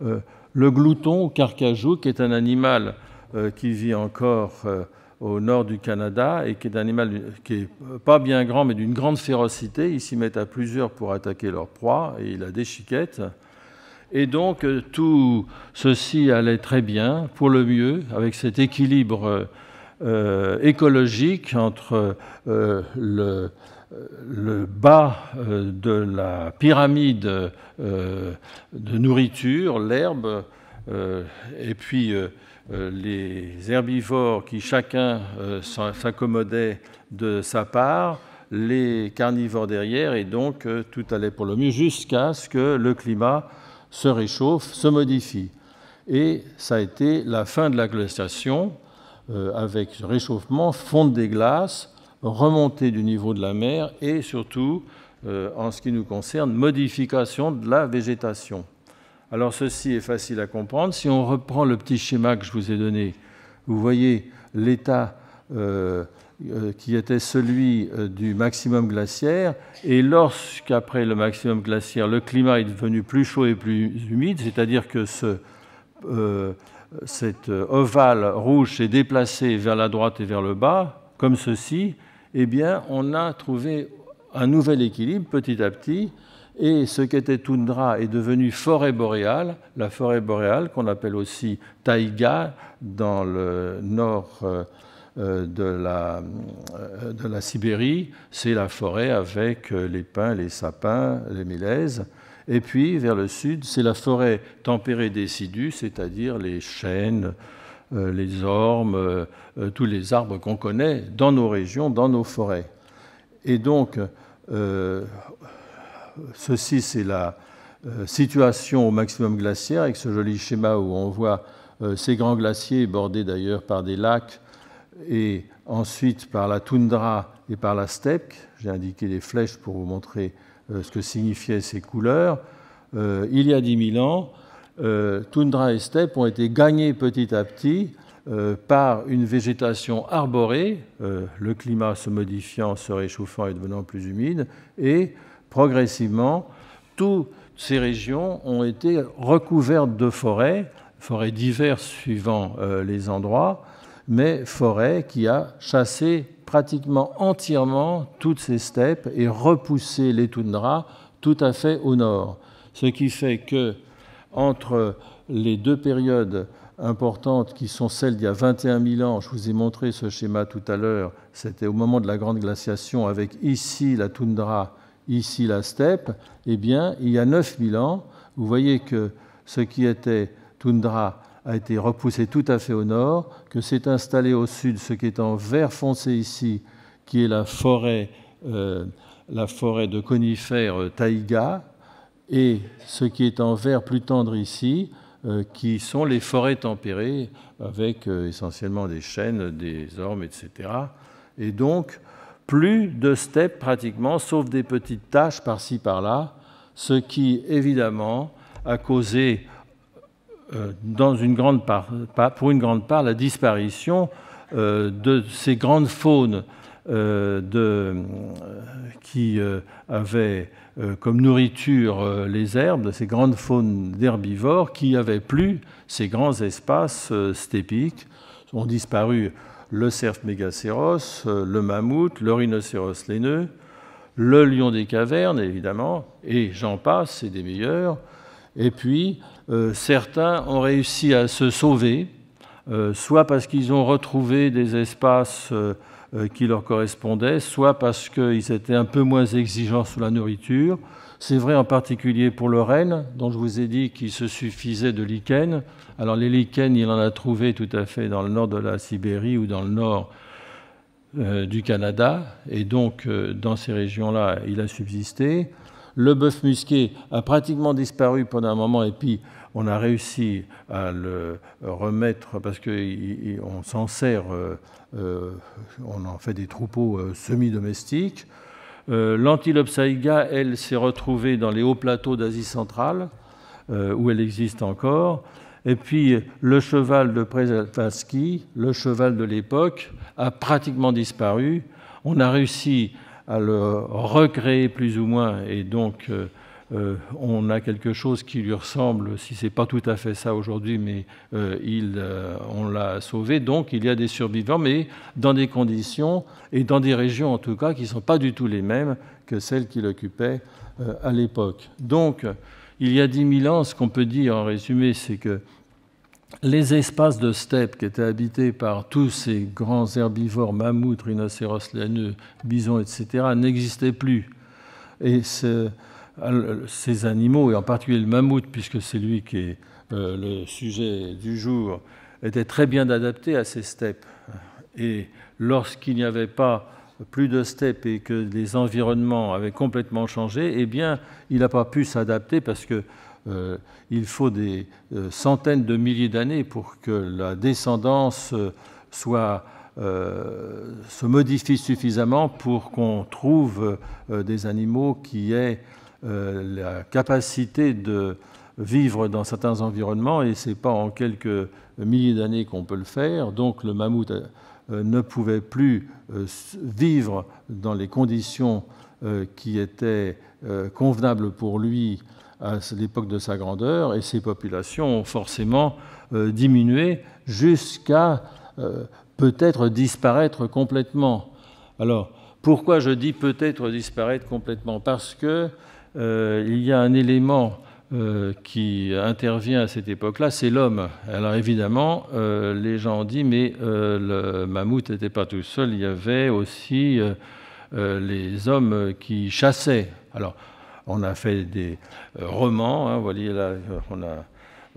Euh, le glouton, carcajou, qui est un animal qui vit encore au nord du Canada et qui est un animal qui est pas bien grand mais d'une grande férocité. Ils s'y mettent à plusieurs pour attaquer leur proie et il a des chiquettes. Et donc euh, tout ceci allait très bien, pour le mieux, avec cet équilibre euh, écologique entre euh, le, bas de la pyramide de nourriture, l'herbe, et puis euh, les herbivores qui chacun euh, s'accommodaient de sa part, les carnivores derrière, et donc euh, tout allait pour le mieux jusqu'à ce que le climat se réchauffe, se modifie. Et ça a été la fin de la glaciation, avec réchauffement, fonte des glaces, remontée du niveau de la mer et surtout en ce qui nous concerne, modification de la végétation. Alors ceci est facile à comprendre. Si on reprend le petit schéma que je vous ai donné, vous voyez l'état euh, qui était celui euh, du maximum glaciaire. Et lorsqu'après le maximum glaciaire, le climat est devenu plus chaud et plus humide, c'est-à-dire que ce, euh, cet ovale rouge s'est déplacé vers la droite et vers le bas, comme ceci, eh bien, on a trouvé un nouvel équilibre petit à petit. Et ce qui était toundra est devenu forêt boréale, la forêt boréale qu'on appelle aussi taïga dans le nord euh, de la, euh, de la Sibérie, c'est la forêt avec euh, les pins, les sapins, les mélèzes. Et puis, vers le sud, c'est la forêt tempérée décidue, c'est-à-dire les chênes, les ormes, tous les arbres qu'on connaît dans nos régions, dans nos forêts. Et donc, ceci, c'est la situation au maximum glaciaire, avec ce joli schéma où on voit ces grands glaciers bordés d'ailleurs par des lacs et ensuite par la toundra et par la steppe. J'ai indiqué des flèches pour vous montrer euh, ce que signifiaient ces couleurs. Euh, il y a 10 000 ans, euh, toundra et steppe ont été gagnés petit à petit par une végétation arborée, le climat se modifiant, se réchauffant et devenant plus humide, et progressivement, toutes ces régions ont été recouvertes de forêts, forêts diverses suivant les endroits, mais forêt qui a chassé pratiquement entièrement toutes ces steppes et repoussé les toundras tout à fait au nord. Ce qui fait que entre les deux périodes importantes qui sont celles d'il y a 21 000 ans, je vous ai montré ce schéma tout à l'heure, c'était au moment de la grande glaciation avec ici la toundra, ici la steppe, eh bien, il y a 9 000 ans, vous voyez que ce qui était toundra a été repoussé tout à fait au nord, que s'est installé au sud ce qui est en vert foncé ici, qui est la forêt, euh, la forêt de conifères euh, taïga, et ce qui est en vert plus tendre ici, euh, qui sont les forêts tempérées, avec essentiellement des chênes, des ormes, etc. Et donc, plus de steppes pratiquement, sauf des petites taches par-ci par-là, ce qui évidemment a causé euh, pour une grande part la disparition euh, de ces grandes faunes euh, qui avaient comme nourriture les herbes, ces grandes faunes d'herbivores qui n'avaient plus ces grands espaces stépiques. Ont disparu le cerf mégacéros, le mammouth, le rhinocéros laineux, le lion des cavernes, évidemment, et j'en passe, c'est des meilleurs. Et puis, euh, certains ont réussi à se sauver, euh, soit parce qu'ils ont retrouvé des espaces euh, qui leur correspondaient, soit parce qu'ils étaient un peu moins exigeants sur la nourriture. C'est vrai en particulier pour le renne, dont je vous ai dit qu'il se suffisait de lichens. Alors les lichens, il en a trouvé tout à fait dans le nord de la Sibérie ou dans le nord du Canada, et donc dans ces régions-là, il a subsisté. Le bœuf musqué a pratiquement disparu pendant un moment et puis on a réussi à le remettre parce qu'on s'en sert, euh, euh, on en fait des troupeaux euh. L'antilope saïga, elle, s'est retrouvée dans les hauts plateaux d'Asie centrale, où elle existe encore. Et puis le cheval de Przewalski, le cheval de l'époque, a pratiquement disparu. On a réussi à le recréer plus ou moins, et donc euh, euh, on a quelque chose qui lui ressemble, si ce n'est pas tout à fait ça aujourd'hui, mais euh, il, on l'a sauvé. Donc il y a des survivants, mais dans des conditions et dans des régions en tout cas qui ne sont pas du tout les mêmes que celles qu'il occupait à l'époque. Donc il y a 10 000 ans, ce qu'on peut dire en résumé, c'est que les espaces de steppe qui étaient habités par tous ces grands herbivores, mammouths, rhinocéros laineux, bisons, etc., n'existaient plus. Et ces animaux, et en particulier le mammouth, puisque c'est lui qui est euh, le sujet du jour, étaient très bien adaptés à ces steppes. Et lorsqu'il n'y avait pas plus de steppes et que les environnements avaient complètement changé, eh bien, il n'a pas pu s'adapter parce que euh, il faut des euh, centaines de milliers d'années pour que la descendance soit se modifient suffisamment pour qu'on trouve des animaux qui aient la capacité de vivre dans certains environnements, et ce n'est pas en quelques milliers d'années qu'on peut le faire. Donc le mammouth ne pouvait plus vivre dans les conditions qui étaient convenables pour lui à l'époque de sa grandeur, et ces populations ont forcément euh, diminué jusqu'à euh, peut-être disparaître complètement. Alors, pourquoi je dis peut-être disparaître complètement? Parce que euh, il y a un élément qui intervient à cette époque-là, c'est l'homme. Alors évidemment, les gens ont dit, mais le mammouth n'était pas tout seul, il y avait aussi les hommes qui chassaient. Alors, on a fait des euh, romans. Hein, vous voyez là, on a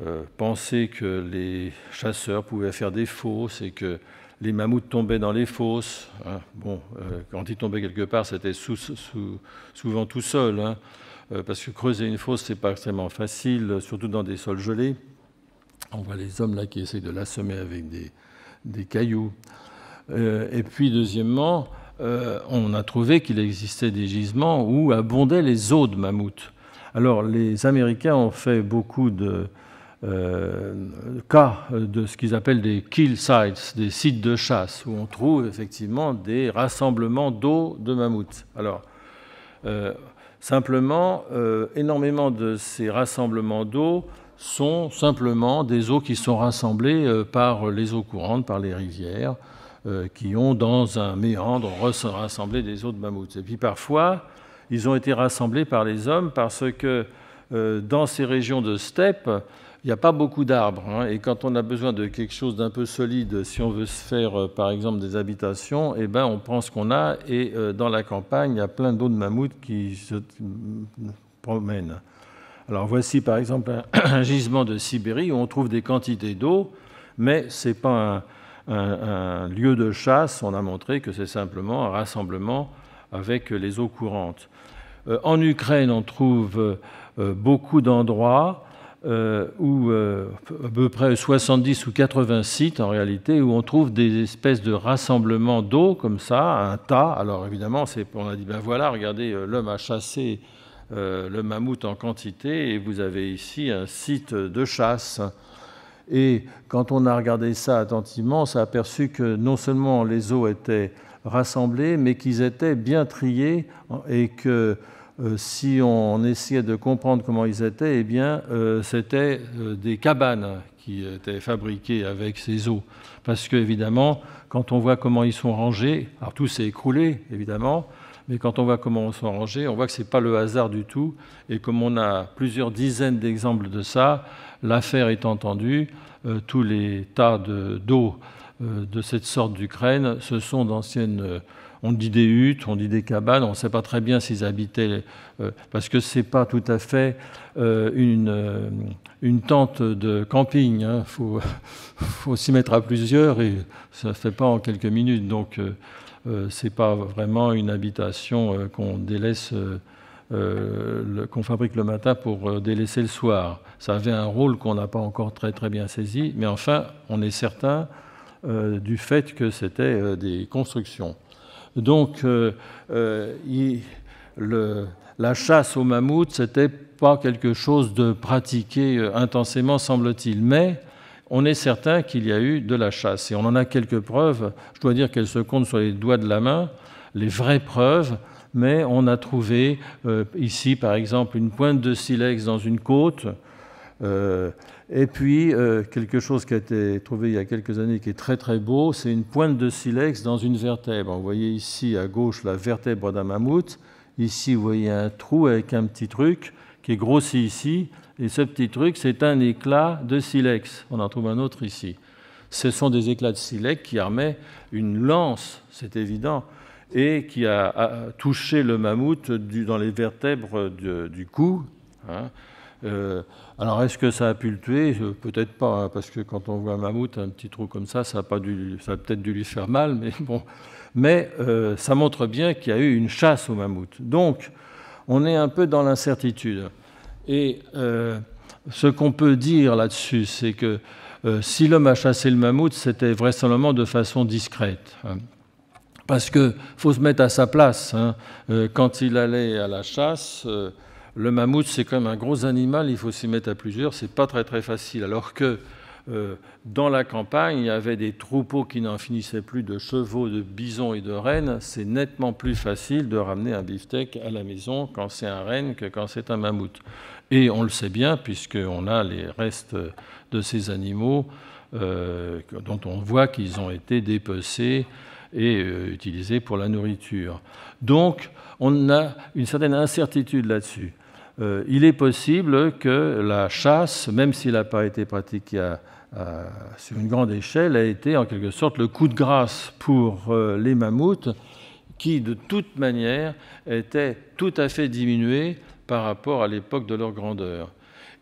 euh, pensé que les chasseurs pouvaient faire des fosses et que les mammouths tombaient dans les fosses. Hein. Bon, euh, quand ils tombaient quelque part, c'était souvent tout seul, hein, parce que creuser une fosse, c'est pas extrêmement facile, surtout dans des sols gelés. On voit les hommes là qui essaient de l'assommer avec des, des cailloux. et puis, deuxièmement, euh, on a trouvé qu'il existait des gisements où abondaient les os de mammouth. Alors les Américains ont fait beaucoup de euh, cas de ce qu'ils appellent des kill sites, des sites de chasse, où on trouve effectivement des rassemblements d'eau de mammouth. Alors, euh, simplement, énormément de ces rassemblements d'eau sont simplement des eaux qui sont rassemblées par les eaux courantes, par les rivières. Euh, qui ont dans un méandre rassemblé des eaux de mammouth. Et puis parfois, ils ont été rassemblés par les hommes parce que euh, dans ces régions de steppe, il n'y a pas beaucoup d'arbres. Hein. et quand on a besoin de quelque chose d'un peu solide, si on veut se faire, euh, par exemple, des habitations, eh ben, on prend ce qu'on a. Et dans la campagne, il y a plein d'eau de mammouth qui se promènent. Alors voici, par exemple, un, gisement de Sibérie où on trouve des quantités d'eau, mais ce n'est pas un lieu de chasse, on a montré que c'est simplement un rassemblement avec les eaux courantes. Euh, en Ukraine, on trouve euh, beaucoup d'endroits euh, où à peu près 70 ou 80 sites en réalité où on trouve des espèces de rassemblements d'eau comme ça, un tas. Alors évidemment, on a dit ben voilà, regardez, l'homme a chassé le mammouth en quantité et vous avez ici un site de chasse. Et quand on a regardé ça attentivement, on s'est aperçu que non seulement les eaux étaient rassemblés, mais qu'ils étaient bien triés et que euh, si on essayait de comprendre comment ils étaient, eh bien, euh, c'était euh, des cabanes qui étaient fabriquées avec ces eaux. Parce que, évidemment, quand on voit comment ils sont rangés, alors tout s'est écroulé, évidemment, mais quand on voit comment ils sont rangés, on voit que ce n'est pas le hasard du tout. Et comme on a plusieurs dizaines d'exemples de ça, l'affaire est entendue, euh, tous les tas d'eau euh, de, cette sorte d'Ukraine, ce sont d'anciennes, euh, on dit des huttes, on dit des cabanes, on ne sait pas très bien s'ils habitaient, parce que ce n'est pas tout à fait une, une tente de camping. Il hein. faut, s'y mettre à plusieurs et ça ne se fait pas en quelques minutes. Donc, ce n'est pas vraiment une habitation qu'on délaisse euh, qu'on fabrique le matin pour euh, délaisser le soir. Ça avait un rôle qu'on n'a pas encore très très bien saisi, mais enfin, on est certain euh, du fait que c'était des constructions. Donc, la chasse au mammouth, c'était pas quelque chose de pratiqué intensément, semble-t-il, mais on est certain qu'il y a eu de la chasse. Et on en a quelques preuves. Je dois dire qu'elles se comptent sur les doigts de la main. Les vraies preuves, mais on a trouvé euh, ici, par exemple, une pointe de silex dans une côte, euh, et puis euh, quelque chose qui a été trouvé il y a quelques années qui est très très beau, c'est une pointe de silex dans une vertèbre. Vous voyez ici à gauche la vertèbre d'un mammouth, ici vous voyez un trou avec un petit truc qui est grossi ici, et ce petit truc c'est un éclat de silex. On en trouve un autre ici. Ce sont des éclats de silex qui armaient une lance, c'est évident, et qui a, touché le mammouth dans les vertèbres du cou. Hein. Euh, alors, est-ce que ça a pu le tuer? Euh, Peut-être pas, hein, parce que quand on voit un mammouth, un petit trou comme ça, ça a, peut-être dû lui faire mal, mais bon. Mais euh, ça montre bien qu'il y a eu une chasse au mammouth. Donc, on est un peu dans l'incertitude. Et ce qu'on peut dire là-dessus, c'est que si l'homme a chassé le mammouth, c'était vraisemblablement de façon discrète. Hein. Parce qu'il faut se mettre à sa place. Hein. Quand il allait à la chasse, le mammouth, c'est quand même un gros animal, il faut s'y mettre à plusieurs, c'est pas très très facile. Alors que euh, dans la campagne, il y avait des troupeaux qui n'en finissaient plus de chevaux, de bisons et de rennes. C'est nettement plus facile de ramener un beefsteak à la maison quand c'est un renne que quand c'est un mammouth. Et on le sait bien, puisqu'on a les restes de ces animaux euh, dont on voit qu'ils ont été dépecés et euh, utilisés pour la nourriture. Donc, on a une certaine incertitude là-dessus. Il est possible que la chasse, même s'il n'a pas été pratiquée euh, sur une grande échelle, a été en quelque sorte le coup de grâce pour euh, les mammouths qui, de toute manière, étaient tout à fait diminués par rapport à l'époque de leur grandeur.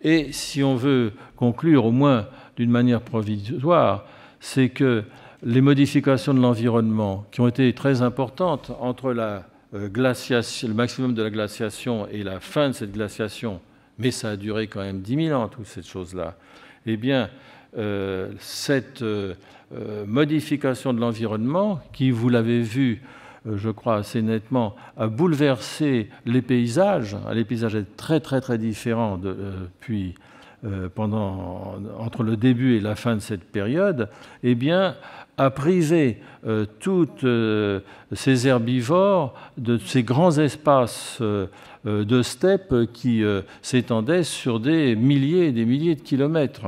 Et si on veut conclure, au moins d'une manière provisoire, c'est que les modifications de l'environnement, qui ont été très importantes entre la euh, glaciation, le maximum de la glaciation et la fin de cette glaciation, mais ça a duré quand même 10 000 ans, toutes ces choses-là, eh bien, euh, cette euh, euh, modification de l'environnement, qui, vous l'avez vu, je crois assez nettement, a bouleversé les paysages. Les paysages étaient très très très différents depuis pendant, entre le début et la fin de cette période, eh bien, a privé toutes ces herbivores de ces grands espaces de steppes qui s'étendaient sur des milliers et des milliers de kilomètres.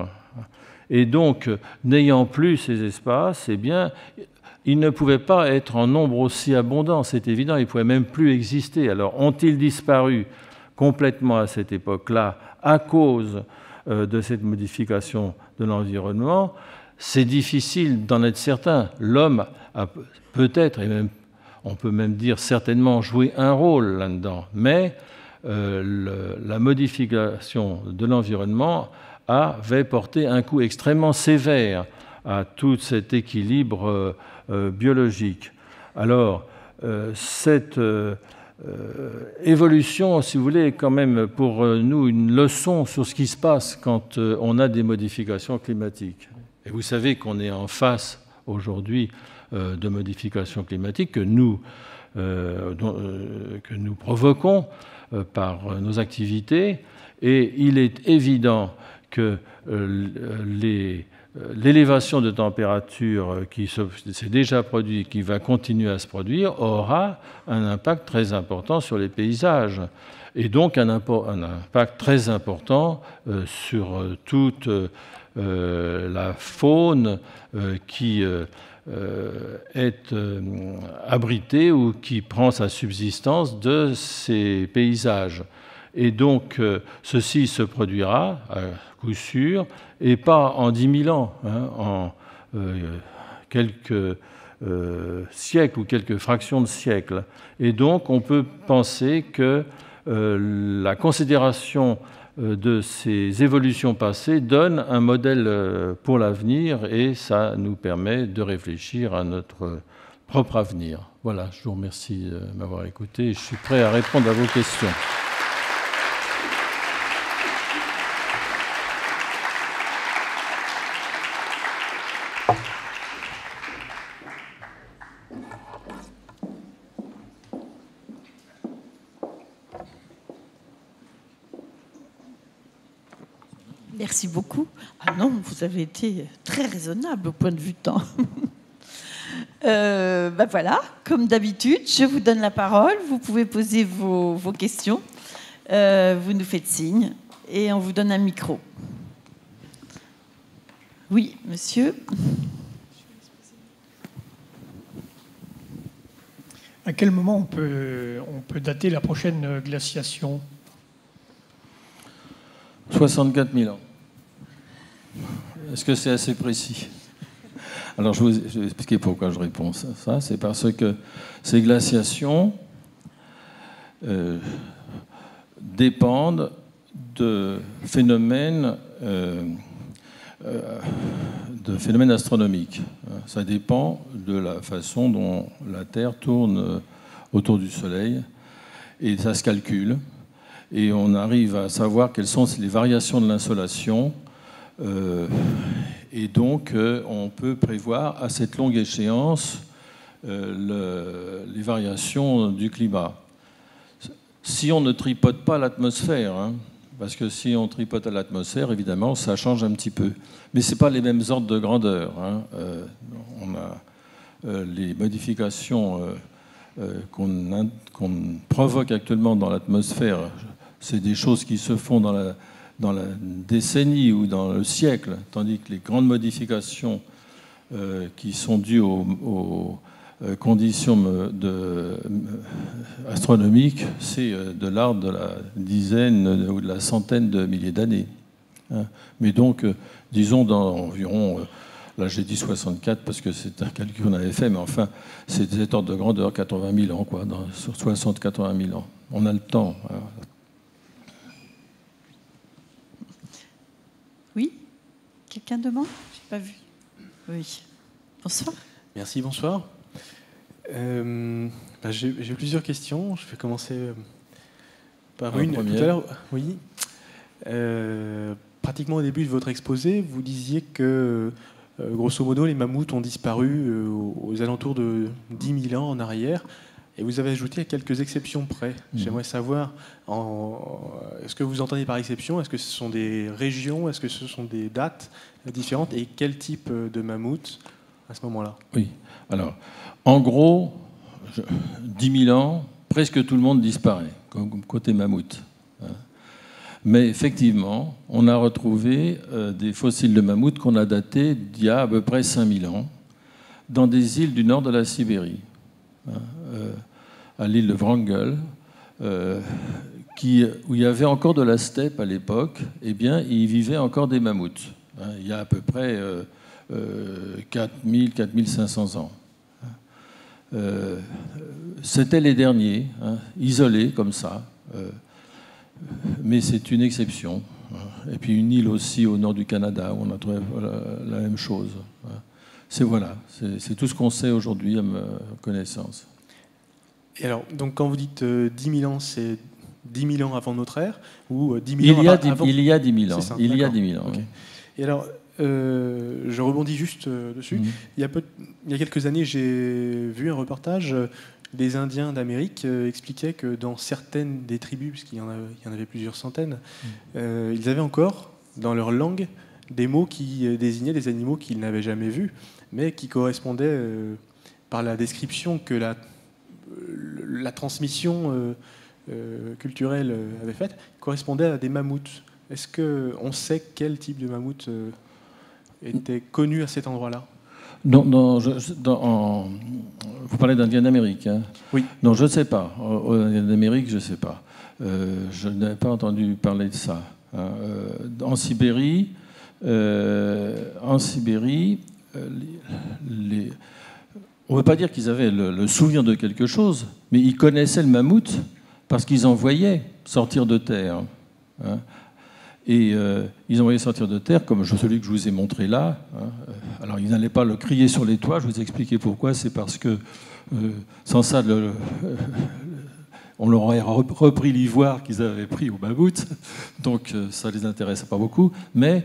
Et donc, n'ayant plus ces espaces, eh bien, ils ne pouvaient pas être en nombre aussi abondant, c'est évident, ils ne pouvaient même plus exister. Alors, ont-ils disparu complètement à cette époque-là à cause euh, de cette modification de l'environnement? C'est difficile d'en être certain. L'homme a peut-être, et même, on peut même dire certainement, joué un rôle là-dedans, mais euh, la modification de l'environnement avait porté un coup extrêmement sévère à tout cet équilibre euh, euh, biologique. Alors, cette évolution, si vous voulez, est quand même pour nous une leçon sur ce qui se passe quand on a des modifications climatiques. Et vous savez qu'on est en face aujourd'hui de modifications climatiques que nous, que nous provoquons par nos activités. Et il est évident que euh, euh, l'élévation de température qui s'est déjà produite, qui va continuer à se produire, aura un impact très important sur les paysages et donc un, impact très important euh, sur toute la faune qui est abritée ou qui prend sa subsistance de ces paysages. Et donc, ceci se produira coup sûr, et pas en 10 000 ans, hein, en euh, quelques euh, siècles ou quelques fractions de siècles. Et donc, on peut penser que euh, la considération de ces évolutions passées donne un modèle pour l'avenir et ça nous permet de réfléchir à notre propre avenir. Voilà, je vous remercie de m'avoir écouté. Je suis prêt à répondre à vos questions. Merci beaucoup. Ah non, vous avez été très raisonnable au point de vue temps. euh, ben voilà, comme d'habitude, je vous donne la parole. Vous pouvez poser vos, questions. Euh, vous nous faites signe et on vous donne un micro. Oui, monsieur. À quel moment on peut, on peut dater la prochaine glaciation? 64 000 ans. Est-ce que c'est assez précis? Alors, je vais vous expliquer pourquoi je réponds à ça. C'est parce que ces glaciations euh, dépendent de phénomènes, euh, euh, de phénomènes astronomiques. Ça dépend de la façon dont la Terre tourne autour du Soleil et ça se calcule. Et on arrive à savoir quelles sont les variations de l'insolation et donc, on peut prévoir à cette longue échéance les variations du climat. Si on ne tripote pas l'atmosphère, hein, parce que si on tripote à l'atmosphère, évidemment, ça change un petit peu. Mais ce pas les mêmes ordres de grandeur. Hein. Euh, on a euh, les modifications euh, qu'on provoque actuellement dans l'atmosphère, c'est des choses qui se font dans la, dans la, décennie ou dans le siècle, tandis que les grandes modifications qui sont dues aux euh, conditions euh, astronomiques, c'est euh, de l'ordre de la dizaine ou de la centaine de milliers d'années. Hein. Mais donc, disons, dans environ, là j'ai dit 64 parce que c'est un calcul qu'on avait fait, mais enfin, c'est des ordres de grandeur, 80 000 ans, quoi, dans, sur 60-80 000 ans. On a le temps. Hein. Oui Quelqu'un demande Je n'ai pas vu. Oui. Bonsoir. Merci, bonsoir. Euh, bah, j'ai plusieurs questions. Je vais commencer euh, par une. Tout à l'heure, oui. Euh, pratiquement au début de votre exposé, vous disiez que, grosso modo, les mammouths ont disparu aux, alentours de 10 000 ans en arrière. Et vous avez ajouté à quelques exceptions près. Mmh. J'aimerais savoir, est-ce que vous entendez par exception Est-ce que ce sont des régions Est-ce que ce sont des dates différentes Et quel type de mammouth à ce moment-là? Oui. Alors, en gros, 10 000 ans, presque tout le monde disparaît, comme côté mammouth. Hein. Mais effectivement, on a retrouvé euh, des fossiles de mammouth qu'on a datés d'il y a à peu près 5000 ans dans des îles du nord de la Sibérie, hein, euh, à l'île de Wrangel, euh, qui, où il y avait encore de la steppe à l'époque, eh bien, il vivait encore des mammouths. Hein. il y a à peu près 4000, 4500 ans. Euh, c'était les derniers, hein, isolés comme ça. Euh, mais c'est une exception. Hein. Et puis une île aussi au nord du Canada où on a trouvé la, même chose. C'est voilà, c'est tout ce qu'on sait aujourd'hui à ma connaissance. Et alors, donc quand vous dites 10 euh, 000 ans, c'est 10 000 ans avant notre ère ou 10 000 il ans y a avant... Il y a 10 000 ans. il y a 10 000 ans. Et alors, euh, je rebondis juste euh, dessus. Mhm. Il, y a il, y a quelques années, j'ai vu un reportage. Les Indiens d'Amérique euh, expliquaient que dans certaines des tribus, puisqu'il y, en y en avait plusieurs centaines, mhm. ils avaient encore dans leur langue des mots qui désignaient des animaux qu'ils n'avaient jamais vus, mais qui correspondaient par la description que la, la transmission culturelle avait faite, correspondaient à des mammouths. Est-ce qu'on sait quel type de mammouth était connu à cet endroit-là? Non, vous parlez d'Indien d'Amérique. Hein? Oui. Non, je ne sais pas. Indien d'Amérique, je ne sais pas. Euh, je n'avais pas entendu parler de ça. Hein. Euh, en Sibérie, euh, en Sibérie, les, on ne veut pas dire qu'ils avaient le, souvenir de quelque chose, mais ils connaissaient le mammouth parce qu'ils en voyaient sortir de terre. Hein. Et euh, ils envoyaient sortir de terre, comme celui que je vous ai montré là. Hein. Alors ils n'allaient pas le crier sur les toits, je vous ai expliqué pourquoi. C'est parce que euh, sans ça, on leur aurait repris l'ivoire qu'ils avaient pris au mammouth, donc euh, ça ne les intéressait pas beaucoup. Mais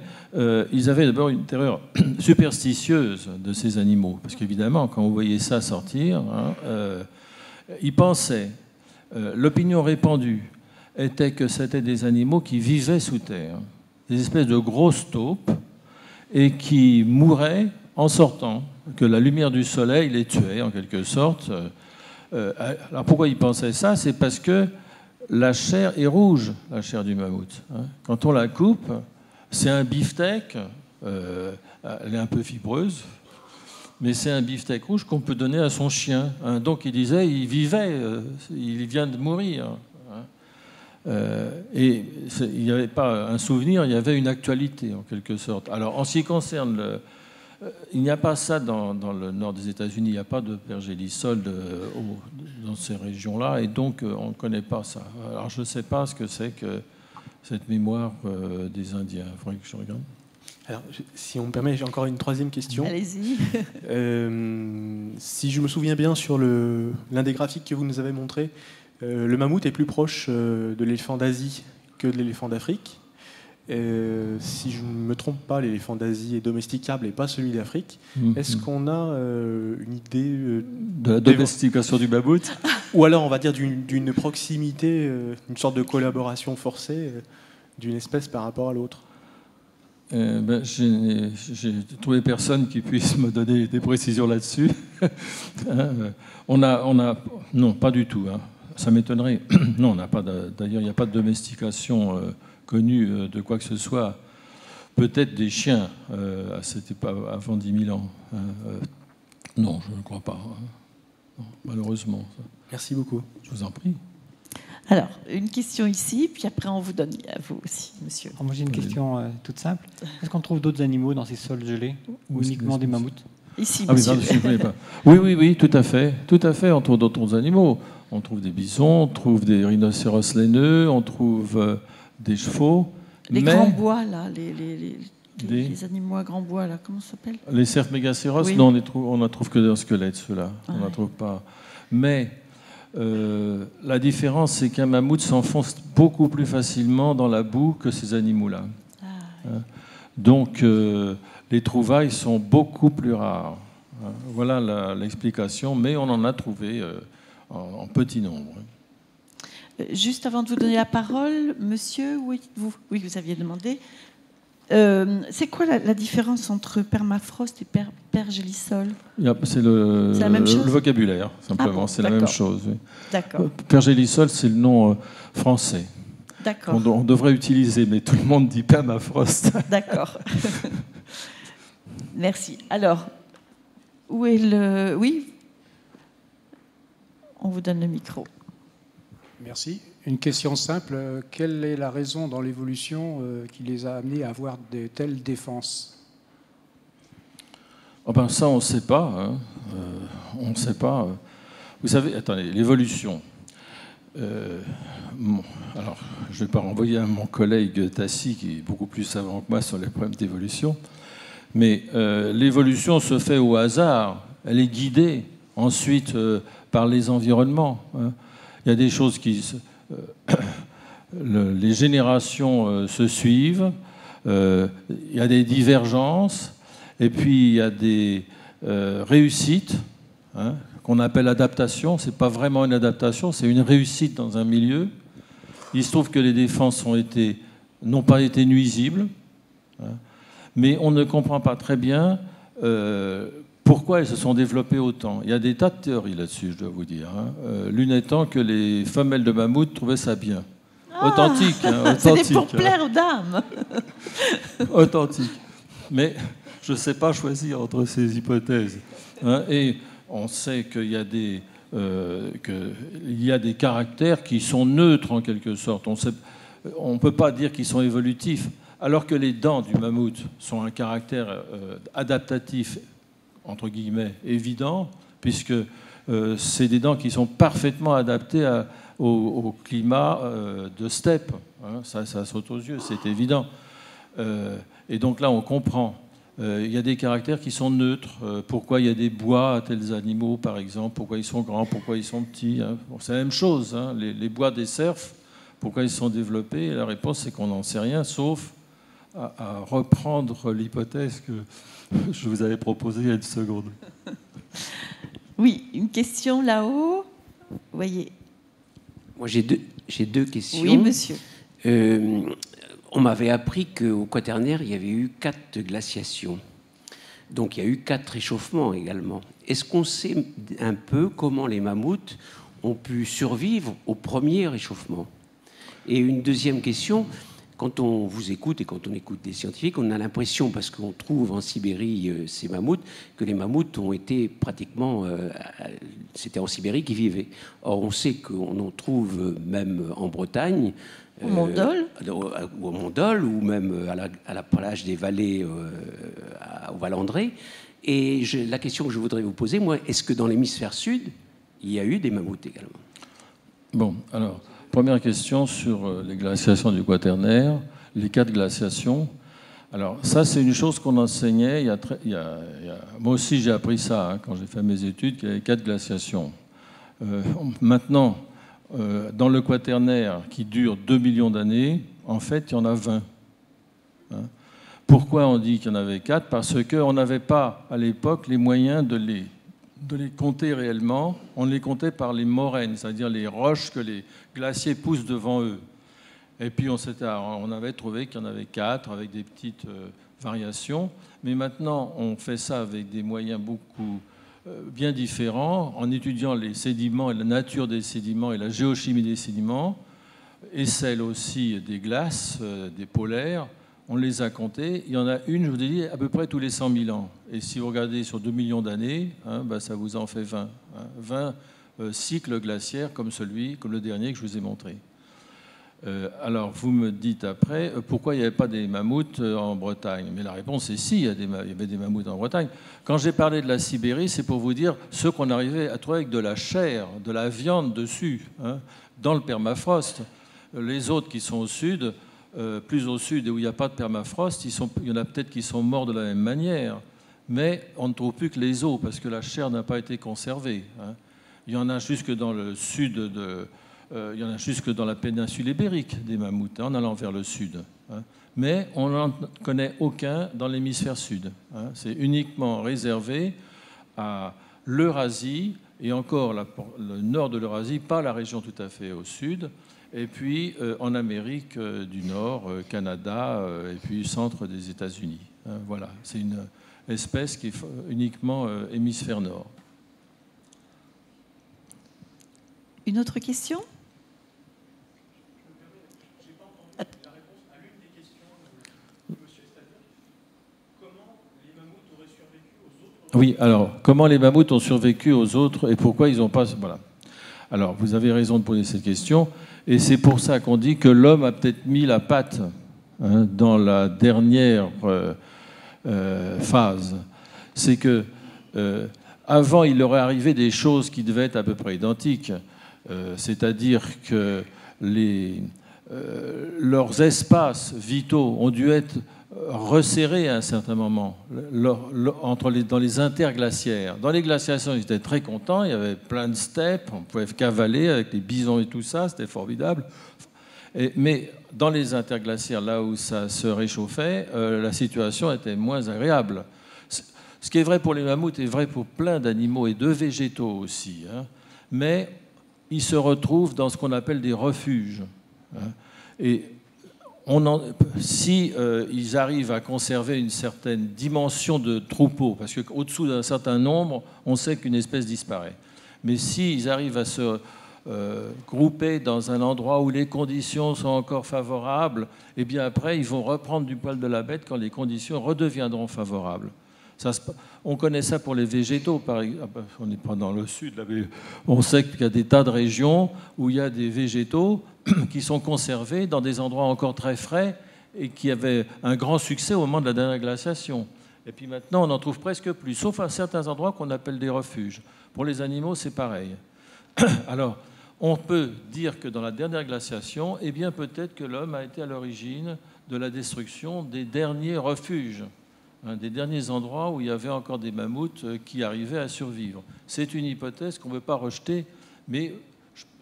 ils avaient d'abord une terreur superstitieuse de ces animaux, parce qu'évidemment, quand vous voyez ça sortir, hein, ils pensaient, l'opinion répandue, était que c'était des animaux qui vivaient sous terre, des espèces de grosses taupes, et qui mouraient en sortant, que la lumière du soleil les tuait en quelque sorte. Euh, euh, alors pourquoi ils pensaient ça? C'est parce que la chair est rouge, la chair du mammouth. Hein. Quand on la coupe, c'est un beefsteak, euh, elle est un peu fibreuse, mais c'est un beefsteak rouge qu'on peut donner à son chien. Hein. Donc il disait, il vivait, il vient de mourir. Euh, et il n'y avait pas un souvenir, il y avait une actualité en quelque sorte. Alors en ce qui concerne le, euh, il n'y a pas ça dans, le nord des États-Unis, il n'y a pas de pergélisol euh, dans ces régions-là, et donc on ne connaît pas ça. Alors je ne sais pas ce que c'est que cette mémoire des Indiens. Il faudrait que je regarde. Alors, si on me permet, j'ai encore une troisième question. Allez-y. si je me souviens bien sur l'un des graphiques que vous nous avez montré, euh, le mammouth est plus proche euh, de l'éléphant d'Asie que de l'éléphant d'Afrique. Euh, si je ne me trompe pas, l'éléphant d'Asie est domesticable et pas celui d'Afrique. Mhm. Est-ce qu'on a euh, une idée euh, de la domestication du mammouth Ou alors, on va dire d'une proximité, une sorte de collaboration forcée d'une espèce par rapport à l'autre? Ben, J'ai trouvé personne qui puisse me donner des précisions là-dessus. Hein, on a, on a, non, pas du tout. Hein. Ça m'étonnerait. non, on n'a pas. D'ailleurs, il n'y a pas de domestication connu euh, de quoi que ce soit. Peut-être des chiens, euh, c'était pas avant 10 000 ans. Hein, euh, non, je ne crois pas. Hein. malheureusement. Merci beaucoup. Je vous en prie. Alors, une question ici, puis après on vous donne à vous aussi, monsieur. moi j'ai une question toute simple. Est-ce qu'on trouve d'autres animaux dans ces sols gelés ou uniquement des mammouths? Ici, ah, monsieur. Oui, oui, oui, tout à fait. Tout à fait, on trouve d'autres animaux. On trouve des bisons, on trouve des rhinocéros laineux, on trouve des chevaux. Les grands bois, là, les, les, les, animaux à grands bois, là, comment ça s'appelle? Les cerfs mégacéros, non, on ne trouve, trouve que dans le squelette, ceux-là. on n'en trouve pas. Mais euh, la différence, c'est qu'un mammouth s'enfonce beaucoup plus facilement dans la boue que ces animaux-là. Ah, hein? Donc, euh, les trouvailles sont beaucoup plus rares. Hein? Voilà l'explication, mais on en a trouvé euh, en, en, petit nombre. Juste avant de vous donner la parole, monsieur, oui, vous, oui, vous aviez demandé. Euh, c'est quoi la, différence entre permafrost et per, pergélisol? C'est le, le, vocabulaire, simplement. Ah c'est la même chose. D'accord. Pergélisol, c'est le nom euh, français. D'accord. On, on, devrait utiliser, mais tout le monde dit permafrost. D'accord. Merci. Alors, où est le. Oui? On vous donne le micro. Merci. Une question simple. Quelle est la raison dans l'évolution euh, qui les a amenés à avoir de telles défenses? Oh ben Ça, on ne sait pas. Hein. Euh, on ne sait pas. Vous savez, attendez, l'évolution. Euh, alors, je ne vais pas renvoyer à mon collègue Tassi, qui est beaucoup plus savant que moi sur les problèmes d'évolution. Mais l'évolution se fait au hasard. Elle est guidée ensuite par les environnements. Hein. Il y a des choses qui. Euh, les générations euh, se suivent, euh, il y a des divergences, et puis il y a des réussites, hein, qu'on appelle adaptation. Ce n'est pas vraiment une adaptation, c'est une réussite dans un milieu. Il se trouve que les défenses n'ont pas été nuisibles, hein, mais on ne comprend pas très bien pourquoi elles se sont développées autant Il y a des tas de théories là-dessus, je dois vous dire. Hein. Euh, l'une étant que les femelles de mammouth trouvaient ça bien. Ah authentique. Hein, authentique. pour plaire aux dames. authentique. Mais je ne sais pas choisir entre ces hypothèses. Hein. Et on sait qu'il y a des... Euh, y a des caractères qui sont neutres en quelque sorte. On ne peut pas dire qu'ils sont évolutifs, alors que les dents du mammouth sont un caractère euh, adaptatif entre guillemets, évident, puisque euh, c'est des dents qui sont parfaitement adaptées au, climat euh, de steppe. Hein. ça, saute aux yeux, c'est évident. Euh, et donc là, on comprend. Il y a des caractères qui sont neutres. pourquoi il y a des bois à tels animaux, par exemple? Pourquoi ils sont grands? Pourquoi ils sont petits hein? C'est la même chose. Hein. Les, bois des cerfs, pourquoi ils sont développés? La réponse, c'est qu'on n'en sait rien, sauf à reprendre l'hypothèse que je vous avais proposé il y a une seconde. Oui, une question là-haut. Vous voyez. Moi, j'ai deux, j'ai deux questions. Oui, monsieur. Euh, on m'avait appris qu'au Quaternaire, il y avait eu quatre glaciations. Donc, il y a eu quatre réchauffements également. Est-ce qu'on sait un peu comment les mammouths ont pu survivre au premier réchauffement Et une deuxième question, quand on vous écoute et quand on écoute des scientifiques, on a l'impression, parce qu'on trouve en Sibérie euh, ces mammouths, que les mammouths ont été pratiquement. Euh, c'était en Sibérie qu'ils vivaient. Or, on sait qu'on en trouve même en Bretagne. Au Mondol euh, Ou au Mondol, ou même à la, plage des vallées au Valandré. Et la question que je voudrais vous poser, moi, est-ce que dans l'hémisphère sud, il y a eu des mammouths également? Bon, alors. Première question sur euh, les glaciations du Quaternaire, les quatre glaciations. Alors ça, c'est une chose qu'on enseignait. Il y a moi aussi, j'ai appris ça hein, quand j'ai fait mes études, qu'il y avait quatre glaciations. Euh, maintenant, euh, dans le Quaternaire, qui dure 2 millions d'années, en fait, il y en a 20. hein. Pourquoi on dit qu'il y en avait quatre? Parce qu'on n'avait pas à l'époque les moyens de les, de les compter réellement. On les comptait par les moraines, c'est-à-dire les roches que les glaciers poussent devant eux. Et puis on, on avait trouvé qu'il y en avait quatre avec des petites euh, variations. Mais maintenant, on fait ça avec des moyens beaucoup euh, bien différents, en étudiant les sédiments et la nature des sédiments et la géochimie des sédiments, et celle aussi des glaces, euh, des polaires. On les a comptés. Il y en a une, je vous ai dit, à peu près tous les 100 000 ans. Et si vous regardez sur 2 millions d'années, hein, bah, ça vous en fait 20. 20 hein, euh, cycle glaciaire comme celui, comme le dernier que je vous ai montré. Euh, alors, vous me dites après, euh, pourquoi il n'y avait pas des mammouths en Bretagne? Mais la réponse est si, il y, avait des mammouths en Bretagne. Quand j'ai parlé de la Sibérie, c'est pour vous dire ce qu'on arrivait à trouver avec de la chair, de la viande dessus, hein, dans le permafrost. Les autres qui sont au sud, plus au sud et où il n'y a pas de permafrost, il y en a peut-être qui sont morts de la même manière. Mais on ne trouve plus que les os, parce que la chair n'a pas été conservée. Hein. Il y en a jusque dans euh, la péninsule ibérique des mammouths, hein, en allant vers le sud. Hein. Mais on n'en connaît aucun dans l'hémisphère sud. Hein. C'est uniquement réservé à l'Eurasie, et encore le nord de l'Eurasie, pas la région tout à fait au sud, et puis euh, en Amérique euh, du Nord, Canada, et puis centre des États-Unis. Voilà, c'est une espèce qui est uniquement hémisphère nord. Une autre question? Oui, alors, comment les mammouths ont survécu aux autres et pourquoi ils n'ont pas. Voilà. Alors, vous avez raison de poser cette question, et c'est pour ça qu'on dit que l'homme a peut-être mis la patte hein, dans la dernière euh, euh, phase. C'est que euh, avant, il leur est arrivé des choses qui devaient être à peu près identiques, c'est-à-dire que les, leurs espaces vitaux ont dû être resserré à un certain moment entre dans les interglaciaires. Dans les glaciations, ils étaient très contents, il y avait plein de steppes, on pouvait cavaler avec les bisons et tout ça, c'était formidable. mais dans les interglaciaires, là où ça se réchauffait, euh, la situation était moins agréable. Ce qui est vrai pour les mammouths est vrai pour plein d'animaux et de végétaux aussi. Hein. Mais ils se retrouvent dans ce qu'on appelle des refuges. Hein. Et si euh, ils arrivent à conserver une certaine dimension de troupeau, parce qu'au-dessous d'un certain nombre, on sait qu'une espèce disparaît. Mais s'ils arrivent à se euh, grouper dans un endroit où les conditions sont encore favorables, et eh bien après, ils vont reprendre du poil de la bête quand les conditions redeviendront favorables on connaît ça pour les végétaux, par. Ah bah, on n'est pas dans le sud, on sait qu'il y a des tas de régions où il y a des végétaux qui sont conservés dans des endroits encore très frais et qui avaient un grand succès au moment de la dernière glaciation. Et puis maintenant, on n'en trouve presque plus, sauf à certains endroits qu'on appelle des refuges. Pour les animaux, c'est pareil. Alors, on peut dire que dans la dernière glaciation, eh bien peut-être que l'homme a été à l'origine de la destruction des derniers refuges un des derniers endroits où il y avait encore des mammouths euh, qui arrivaient à survivre. C'est une hypothèse qu'on ne veut pas rejeter, mais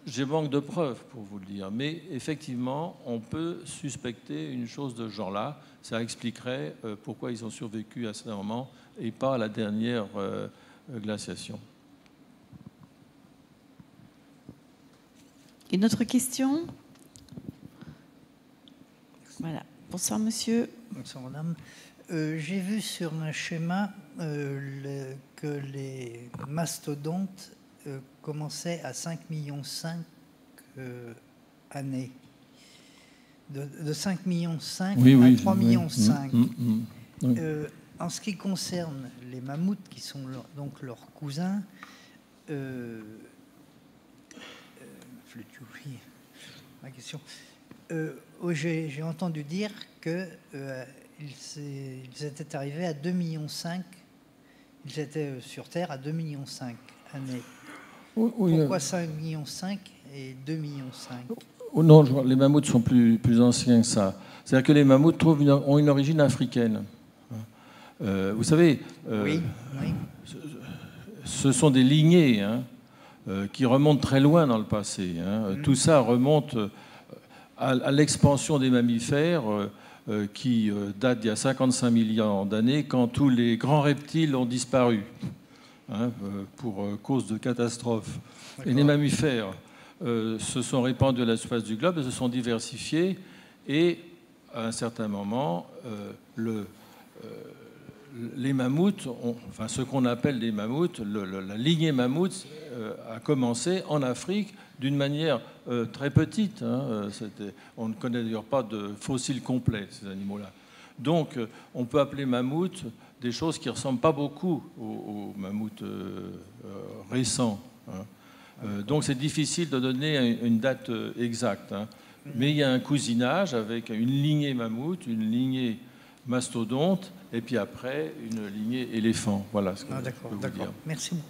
j'ai manque de preuves pour vous le dire. Mais effectivement, on peut suspecter une chose de ce genre-là. Ça expliquerait euh, pourquoi ils ont survécu à ce moment et pas à la dernière euh, glaciation. Une autre question? Voilà. Bonsoir, monsieur. Bonsoir, madame. Euh, j'ai vu sur un schéma euh, que les mastodontes euh, commençaient à 5,5 millions années. De, de 5 millions à 3 millions mm, mm, mm, en ce qui concerne les mammouths, qui sont donc leurs cousins, ma question. j'ai entendu dire que ils, étaient arrivés à 2,5 millions. Ils étaient euh, sur Terre à 2,5 millions années. Pourquoi 5,5 millions et 2,5 millions Non, les mammouths sont plus, plus anciens que ça. C'est-à-dire que les mammouths ont une origine africaine. Euh, vous savez, euh, oui, Ce, sont des lignées hein, qui remontent très loin dans le passé. Hein. Mm. Tout ça remonte à, à l'expansion des mammifères qui euh, date d'il y a 55 millions d'années, quand tous les grands reptiles ont disparu hein, euh, pour euh, cause de catastrophes. Et les mammifères euh, se sont répandus à la surface du globe, se sont diversifiés, et à un certain moment, euh, le, euh, les mammouths, enfin ce qu'on appelle les mammouths, la lignée mammouth euh, a commencé en Afrique d'une manière euh, très petite. hein, euh, on ne connaît d'ailleurs pas de fossiles complets, ces animaux-là. Donc on peut appeler mammouth des choses qui ne ressemblent pas beaucoup aux, aux mammouths récents. hein. Donc c'est difficile de donner une- date exacte. hein. Mais il y a un cousinage avec une lignée mammouth, une lignée mastodonte, et puis après une lignée éléphant. Voilà ce que Ah, je d'accord, peux vous d'accord. dire. Merci beaucoup.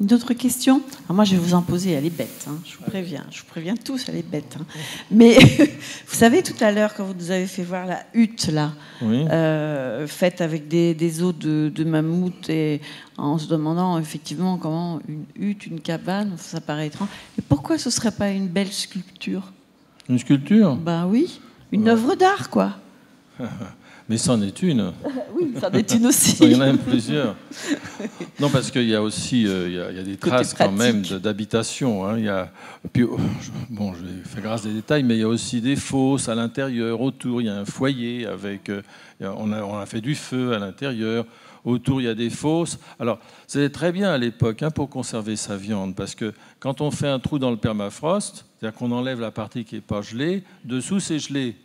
D'autres questions? Alors Moi, je vais vous en poser, elle est bête, hein, je vous préviens, je vous préviens tous, elle est bête. hein. Mais vous savez, tout à l'heure, quand vous nous avez fait voir la hutte, là, Oui. euh, faite avec des, des os de, de mammouth, et en se demandant effectivement comment une hutte, une cabane, ça paraît étrange. Et pourquoi ce ne serait pas une belle sculpture? Une sculpture Ben oui, une œuvre d'art, quoi. Mais c'en est une. Oui, ça en est une aussi. Il y en a même plusieurs. Non, parce qu'il y a aussi euh, il y a, il y a des traces quand même d'habitation. hein. Il y a, puis, oh, je- bon, je vais faire grâce des détails, mais il y a aussi des fosses à l'intérieur, autour. Il y a un foyer avec. euh, a, on a fait du feu à l'intérieur. Autour, il y a des fosses. Alors, c'était très bien à l'époque hein, pour conserver sa viande, parce que quand on fait un trou dans le permafrost, c'est-à-dire qu'on enlève la partie qui n'est pas gelée, dessous c'est gelé.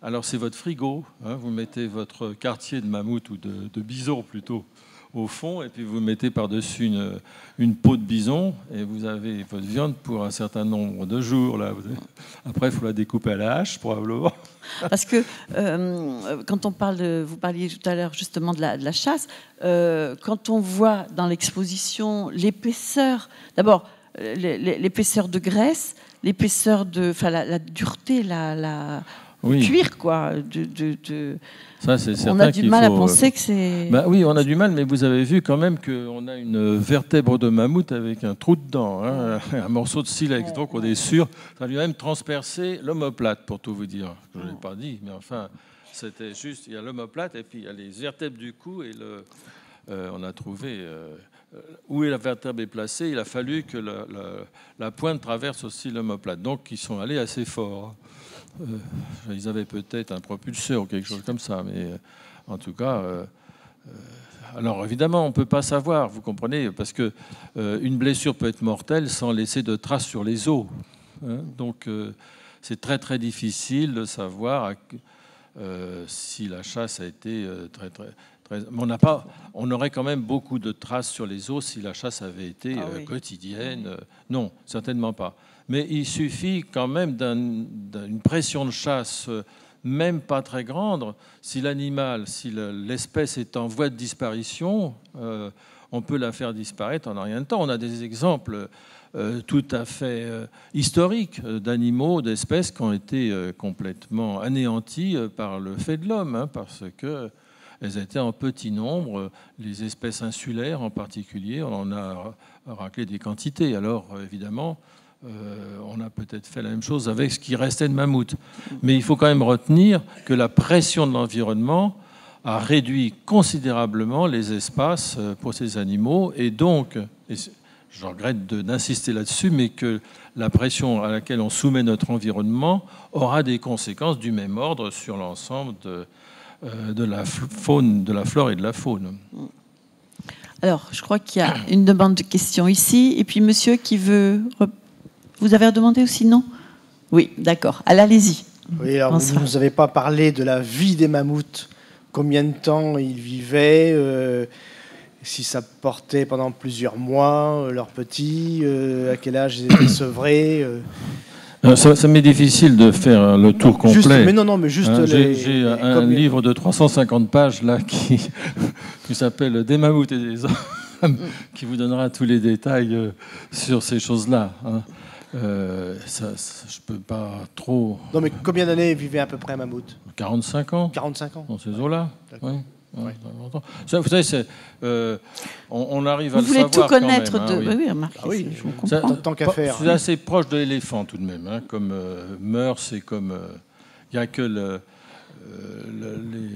Alors c'est votre frigo, hein, vous mettez votre quartier de mammouth ou de, de bison plutôt au fond, et puis vous mettez par-dessus une, peau de bison, et vous avez votre viande pour un certain nombre de jours. Là. Après, il faut la découper à la hache, probablement. Parce que euh, quand on parle, de, vous parliez tout à l'heure justement de la, chasse, euh, quand on voit dans l'exposition l'épaisseur, d'abord euh, l'é- l'é- l'épaisseur de graisse, l'épaisseur de, enfin la, dureté, la, Oui, cuir quoi. De, de- de- ça c'est certain on a du mal à faut, euh, penser que c'est. Bah oui, on a du mal, mais vous avez vu quand même qu'on a une vertèbre de mammouth avec un trou dedans, hein, un morceau de silex. Donc on est sûr, ça lui a même transpercé l'omoplate, pour tout vous dire. Je ne l'ai pas dit, mais enfin, c'était juste, il y a l'omoplate et puis il y a les vertèbres du cou et le, euh, on a trouvé euh, euh, où est la vertèbre est placée. Il a fallu que la, la- la pointe traverse aussi l'omoplate. Donc ils sont allés assez fort. Euh, ils avaient peut-être un propulseur ou quelque chose comme ça, mais euh, en tout cas. euh, alors évidemment, on ne peut pas savoir, vous comprenez, parce que une blessure peut être mortelle sans laisser de traces sur les os. hein. donc c'est très très difficile de savoir euh, si la chasse a été euh, très très très. Mais on n'a pas, on aurait quand même beaucoup de traces sur les os si la chasse avait été Ah euh, quotidienne. Non, certainement pas. Mais il suffit quand même d'un- d'une pression de chasse. euh, même pas très grande, si l'animal, si le- l'espèce est en voie de disparition, euh, on peut la faire disparaître en rien de temps. On a des exemples euh, tout à fait historiques d'animaux, d'espèces qui ont été complètement anéantis euh, par le fait de l'homme, hein, parce que elles étaient en petit nombre, les espèces insulaires en particulier, on en a raclé des quantités. Alors évidemment, euh, on a peut-être fait la même chose avec ce qui restait de mammouth. Mais il faut quand même retenir que la pression de l'environnement a réduit considérablement les espaces euh, pour ces animaux. Et donc, et je regrette d'insister là-dessus, mais que la pression à laquelle on soumet notre environnement aura des conséquences du même ordre sur l'ensemble de, euh, de la faune, de la flore et de la faune. Alors, je crois qu'il y a une demande de questions ici, et puis monsieur qui veut. Vous avez demandé aussi, non Oui, d'accord. Allez, allez-y. Oui, alors Bonsoir. vous ne nous avez pas parlé de la vie des mammouths. Combien de temps ils vivaient euh, Si ça portait pendant plusieurs mois, euh, leurs petits, euh, à quel âge ils étaient sevrés Ça, ça m'est difficile de faire le tour complet. Juste, mais non, non, mais juste Hein, les. J'ai les- un livre de 350 pages là qui, qui s'appelle Des mammouths et des hommes, qui vous donnera tous les détails sur ces choses-là. hein. Euh, ça, ça, je peux pas trop. Non, mais combien d'années vivait à peu près un mammouth 45 ans 45 ans. dans ces eaux-là. Oui. Ça, vous savez, euh, on, on arrive à Vous le voulez savoir tout connaître quand même, hein, de. oui. Oui, remarquez, Ah oui, c'est- je vous Ça- comprends. Tant qu'à faire. C'est assez proche de l'éléphant tout de même, hein, comme euh, mœurs et comme. euh, Il n'y a que le. euh, le-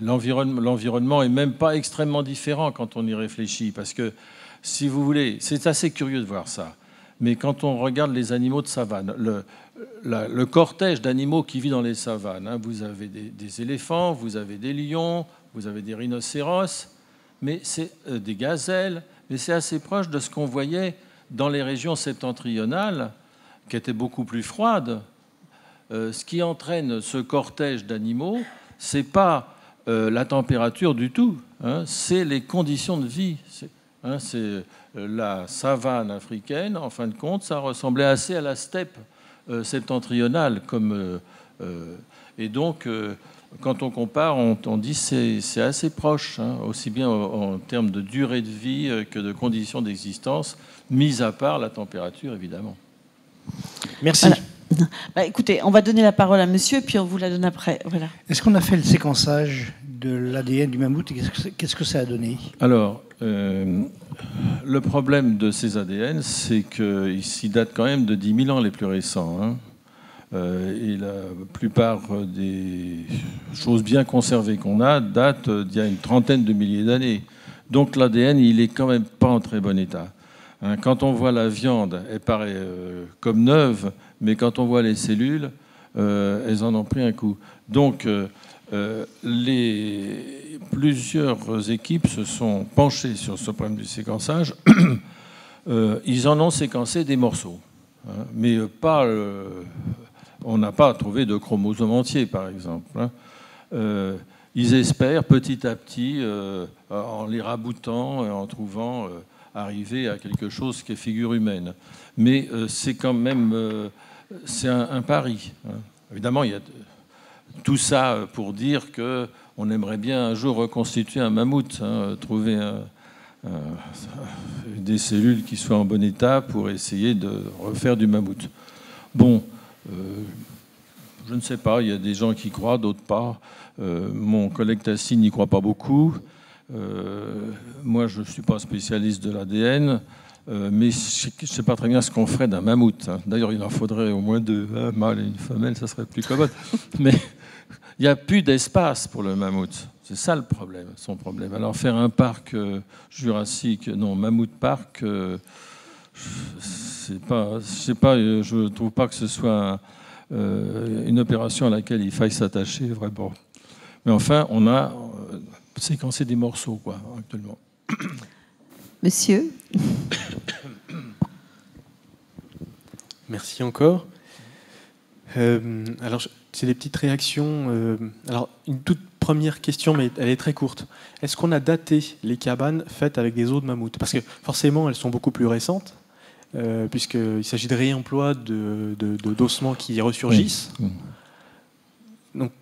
l'environnement, l'environnement est même pas extrêmement différent quand on y réfléchit, parce que si vous voulez, c'est assez curieux de voir ça. Mais quand on regarde les animaux de savane, le, cortège d'animaux qui vit dans les savanes, hein, vous avez des, des éléphants, vous avez des lions, vous avez des rhinocéros, mais c'est euh, des gazelles, mais c'est assez proche de ce qu'on voyait dans les régions septentrionales, qui étaient beaucoup plus froides. Euh, ce qui entraîne ce cortège d'animaux, c'est pas euh, la température du tout, hein, c'est les conditions de vie. C'est hein, c'est, euh, la savane africaine, en fin de compte, ça ressemblait assez à la steppe euh, septentrionale. Comme, euh, euh, et donc, euh, quand on compare, on, on dit c'est c'est assez proche, hein, aussi bien en, en termes de durée de vie que de conditions d'existence, mis à part la température, évidemment. Merci. Voilà. Bah, écoutez, on va donner la parole à monsieur, puis on vous la donne après. Voilà. Est-ce qu'on a fait le séquençage de l'ADN du mammouth et qu'est-ce que, qu'est-ce que ça a donné? Alors, euh, le problème de ces ADN, c'est qu'ils datent quand même de 10 000 ans les plus récents. hein. Euh, et la plupart des choses bien conservées qu'on a datent d'il y a une trentaine de milliers d'années. Donc l'ADN, il est quand même pas en très bon état. Hein, quand on voit la viande, elle paraît euh, comme neuve, mais quand on voit les cellules, elles en ont pris un coup. Donc, euh, les, plusieurs équipes se sont penchées sur ce problème du séquençage. Euh, ils en ont séquencé des morceaux, hein, mais pas. euh, on n'a pas trouvé de chromosome entier, par exemple. hein. Ils espèrent petit à petit, en les raboutant en trouvant, arriver à quelque chose qui est figure humaine. Mais c'est quand même c'est un, un pari. hein. Évidemment, il y a tout ça euh, pour dire que on aimerait bien un jour reconstituer un mammouth, hein, trouver un- un- des cellules qui soient en bon état pour essayer de refaire du mammouth. Bon, euh, je ne sais pas, il y a des gens qui croient, d'autres pas. Euh, mon collègue Tassi n'y croit pas beaucoup. Euh, moi, je ne suis pas spécialiste de l'ADN, euh, mais je ne sais pas très bien ce qu'on ferait d'un mammouth. hein. D'ailleurs, il en faudrait au moins deux, un mâle et une femelle, ça serait plus commode. Mais il n'y a plus d'espace pour le mammouth. C'est ça le problème, son problème. Alors faire un parc euh, jurassique, non, mammouth park, euh, c'est pas, je pas, euh, je trouve pas que ce soit euh, une opération à laquelle il faille s'attacher vraiment. Mais enfin, on a euh, séquencé des morceaux, quoi, actuellement. Monsieur Merci encore. Euh, alors, je- c'est des petites réactions. euh, alors, une toute première question, mais elle est très courte. Est-ce qu'on a daté les cabanes faites avec des os de mammouth? Parce que forcément, elles sont beaucoup plus récentes, euh, puisqu'il s'agit de réemploi de, d'ossements qui ressurgissent. Oui. Donc,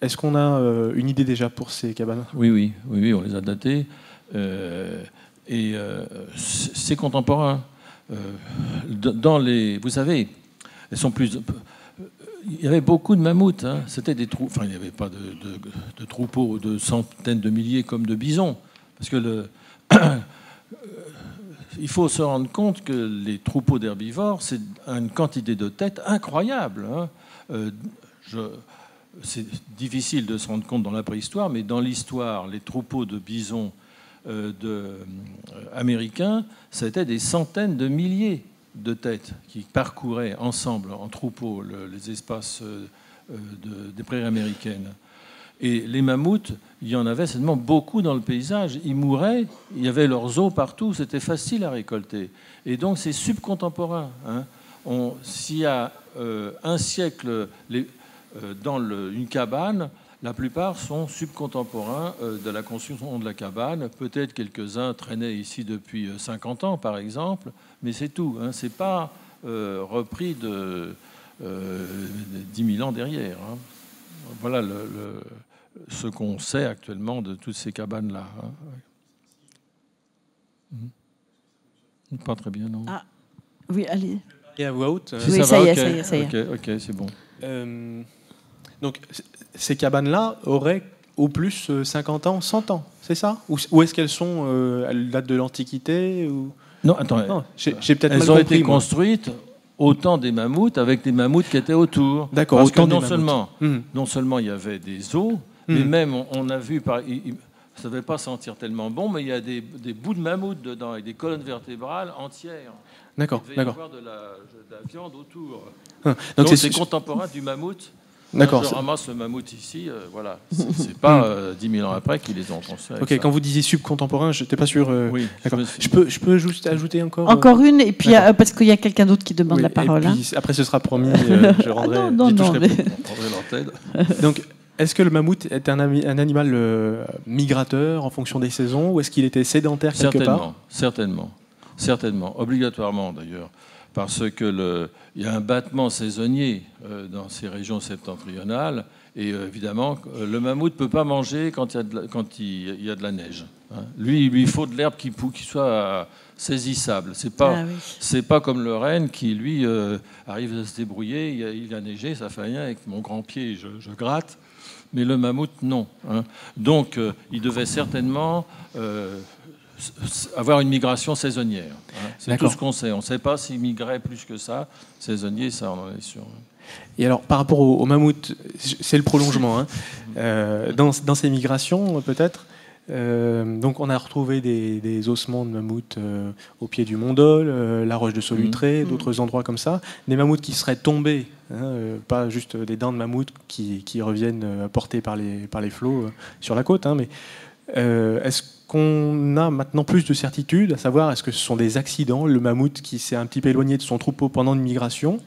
est-ce qu'on a euh, une idée déjà pour ces cabanes? Oui, oui, oui, oui, on les a datés. Euh, et c'est contemporain. Dans les, vous savez, elles sont plus. Il y avait beaucoup de mammouths. hein. C'était des trous. Enfin, il n'y avait pas de, troupeaux de centaines de milliers comme de bisons, parce que. Il faut se rendre compte que les troupeaux d'herbivores, c'est une quantité de têtes incroyable. hein. Euh, c'est difficile de se rendre compte dans la préhistoire, mais dans l'histoire, les troupeaux de bisons euh, euh, américains, c'était des centaines de milliers de têtes qui parcouraient ensemble en troupeau le- les espaces euh, euh, de- des prairies américaines. Et les mammouths, il y en avait certainement beaucoup dans le paysage. Ils mouraient, il y avait leurs os partout, c'était facile à récolter. Et donc c'est subcontemporain. hein. S'il y a euh, un siècle dans une cabane, la plupart sont subcontemporains de la construction de la cabane. Peut-être quelques-uns traînaient ici depuis euh, 50 ans, par exemple, mais c'est tout. Hein. C'est pas euh, repris de euh, 10 000 ans derrière. hein. Voilà le- le- ce qu'on sait actuellement de toutes ces cabanes-là. hein. Mhm. Pas très bien, non? Ah, Oui, allez. Et à voix haute euh, Si Oui, ça y est, ok. ça y est, ça y est. Ok, ok, c'est bon. Euh, donc, ces cabanes-là auraient au plus euh, 50 ans, 100 ans, c'est ça? Ou, ou est-ce qu'elles sont euh, à la date de l'Antiquité ou... Non, attends. Non, j'ai j'ai peut-être mal Elles ont été moi. construites au temps des mammouths avec des mammouths qui étaient autour. D'accord, Parce au que non seulement, Mhm. non seulement il y avait des os, mais Mhm. même on, on a vu, par, il- il- ça ne devait pas sentir tellement bon, mais il y a des, des bouts de mammouth dedans avec des colonnes vertébrales entières. D'accord, Il devait y d'accord. avoir de la, de la viande autour. Ah, Donc Donc c'est c'est contemporain du mammouth. D'accord, Je ramasse le mammouth ici, euh, voilà. C'est pas euh, 10 000 ans après qu'ils les ont construits. Ok, ça. quand vous disiez subcontemporain, je n'étais pas sûr. euh, Oui, je me suis- Je peux, je peux juste ajouter encore. euh, Encore une, et puis euh, parce qu'il y a quelqu'un d'autre qui demande oui, la et parole. hein. après, ce sera promis. euh, je rendrai. Ah non, non, non. Donc, est-ce que le mammouth est un, un animal euh, migrateur en fonction des saisons ou est-ce qu'il était sédentaire quelque part? Certainement, certainement, certainement, obligatoirement d'ailleurs, parce que le, il y a un battement saisonnier euh, dans ces régions septentrionales, et euh, évidemment, euh, le mammouth ne peut pas manger quand il y a de la, quand il, il y a de la neige. hein. Lui, il lui faut de l'herbe qui, soit saisissable. C'est pas, Ah oui. c'est pas comme le renne qui, lui, euh, arrive à se débrouiller. Il a, il a neigé, ça fait rien. Avec mon grand pied, je, je gratte. Mais le mammouth, non. hein. Donc, euh, il devait certainement euh, avoir une migration saisonnière. hein. C'est tout ce qu'on sait. On ne sait pas s'il migrait plus que ça. Saisonnier, ça, on en est sûr. Et alors, par rapport au, au mammouth, c'est le prolongement. hein. Euh, dans, dans ces migrations, peut-être, euh, donc on a retrouvé des, des ossements de mammouth euh, au pied du Mont Dol, euh, la roche de Solutré, Mhm. d'autres endroits comme ça. Des mammouths qui seraient tombés, hein, pas juste des dents de mammouth qui, qui reviennent portées par les, par les flots sur la côte. hein, mais est-ce qu'on a maintenant plus de certitude à savoir est-ce que ce sont des accidents, le mammouth qui s'est un petit peu éloigné de son troupeau pendant une migration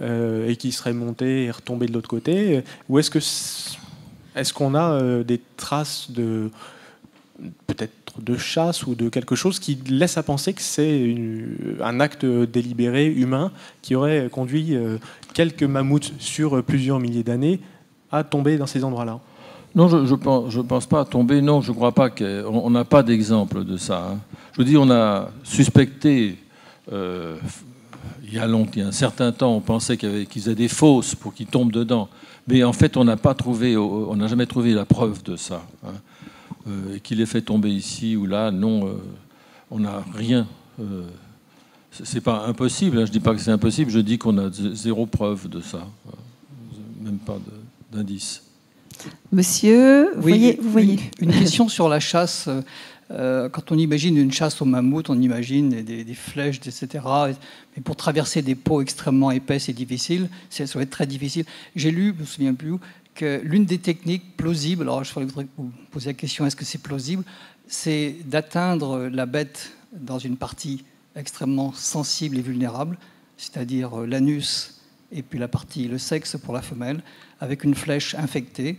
euh, et qui serait monté et retombé de l'autre côté, euh, ou est-ce que est-ce qu'on a euh, des traces de peut-être de chasse ou de quelque chose qui laisse à penser que c'est un acte délibéré humain qui aurait conduit quelques mammouths sur plusieurs milliers d'années à tomber dans ces endroits-là? Non, je ne pense, je pense pas tomber. Non, je ne crois pas qu'on on n'a pas d'exemple de ça. hein. Je vous dis, on a suspecté, euh, il, y a long- il y a un certain temps, on pensait qu'ils faisaient des fosses pour qu'ils tombent dedans. Mais en fait, on n'a pas trouvé, on n'a jamais trouvé la preuve de ça. hein. Euh, qu'il les fait tomber ici ou là, non, euh, on n'a rien. c'est- pas impossible, hein, je dis pas que c'est impossible, je dis qu'on a zéro preuve de ça. Même pas d'indice. Monsieur, vous Oui, voyez, vous voyez. Une, une question sur la chasse. Euh, quand on imagine une chasse au mammouth, on imagine des, des flèches, etc. Mais pour traverser des peaux extrêmement épaisses et difficiles, ça ça va être très difficile. J'ai lu, je me souviens plus où, que l'une des techniques plausibles, alors je voudrais vous poser la question, est-ce que c'est plausible C'est d'atteindre la bête dans une partie extrêmement sensible et vulnérable, c'est-à-dire euh, l'anus et puis la partie, le sexe pour la femelle, avec une flèche infectée,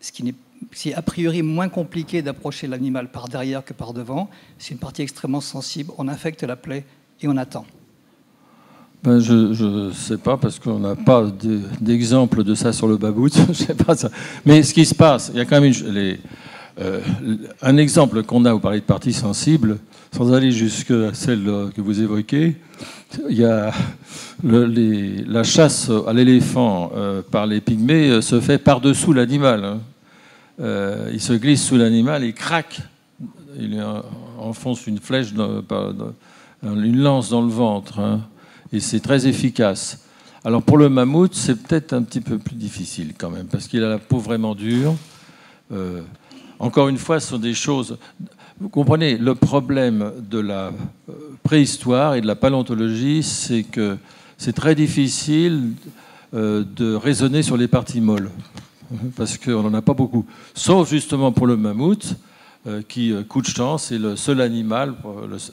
ce qui n'est c'est a priori moins compliqué d'approcher l'animal par derrière que par devant. C'est une partie extrêmement sensible. On infecte la plaie et on attend. Ben, je ne sais pas parce qu'on n'a pas de- d'exemple de ça sur le babout. je sais pas ça. Mais ce qui se passe, il y a quand même les, euh, un exemple qu'on a, vous parlez de parties sensibles, sans aller jusqu'à celle euh, que vous évoquez. Il y a la chasse à l'éléphant euh, par les pygmées euh, se fait par-dessous l'animal. hein. Il se glisse sous l'animal et craque. Il enfonce une flèche, une lance dans le ventre. hein. Et c'est très efficace. Alors pour le mammouth, c'est peut-être un petit peu plus difficile quand même, parce qu'il a la peau vraiment dure. Encore une fois, ce sont des choses. Vous comprenez, le problème de la euh, préhistoire et de la paléontologie, c'est que c'est très difficile euh, de raisonner sur les parties molles, parce qu'on n'en a pas beaucoup. Sauf justement pour le mammouth, euh, qui, coup de chance, est le seul animal,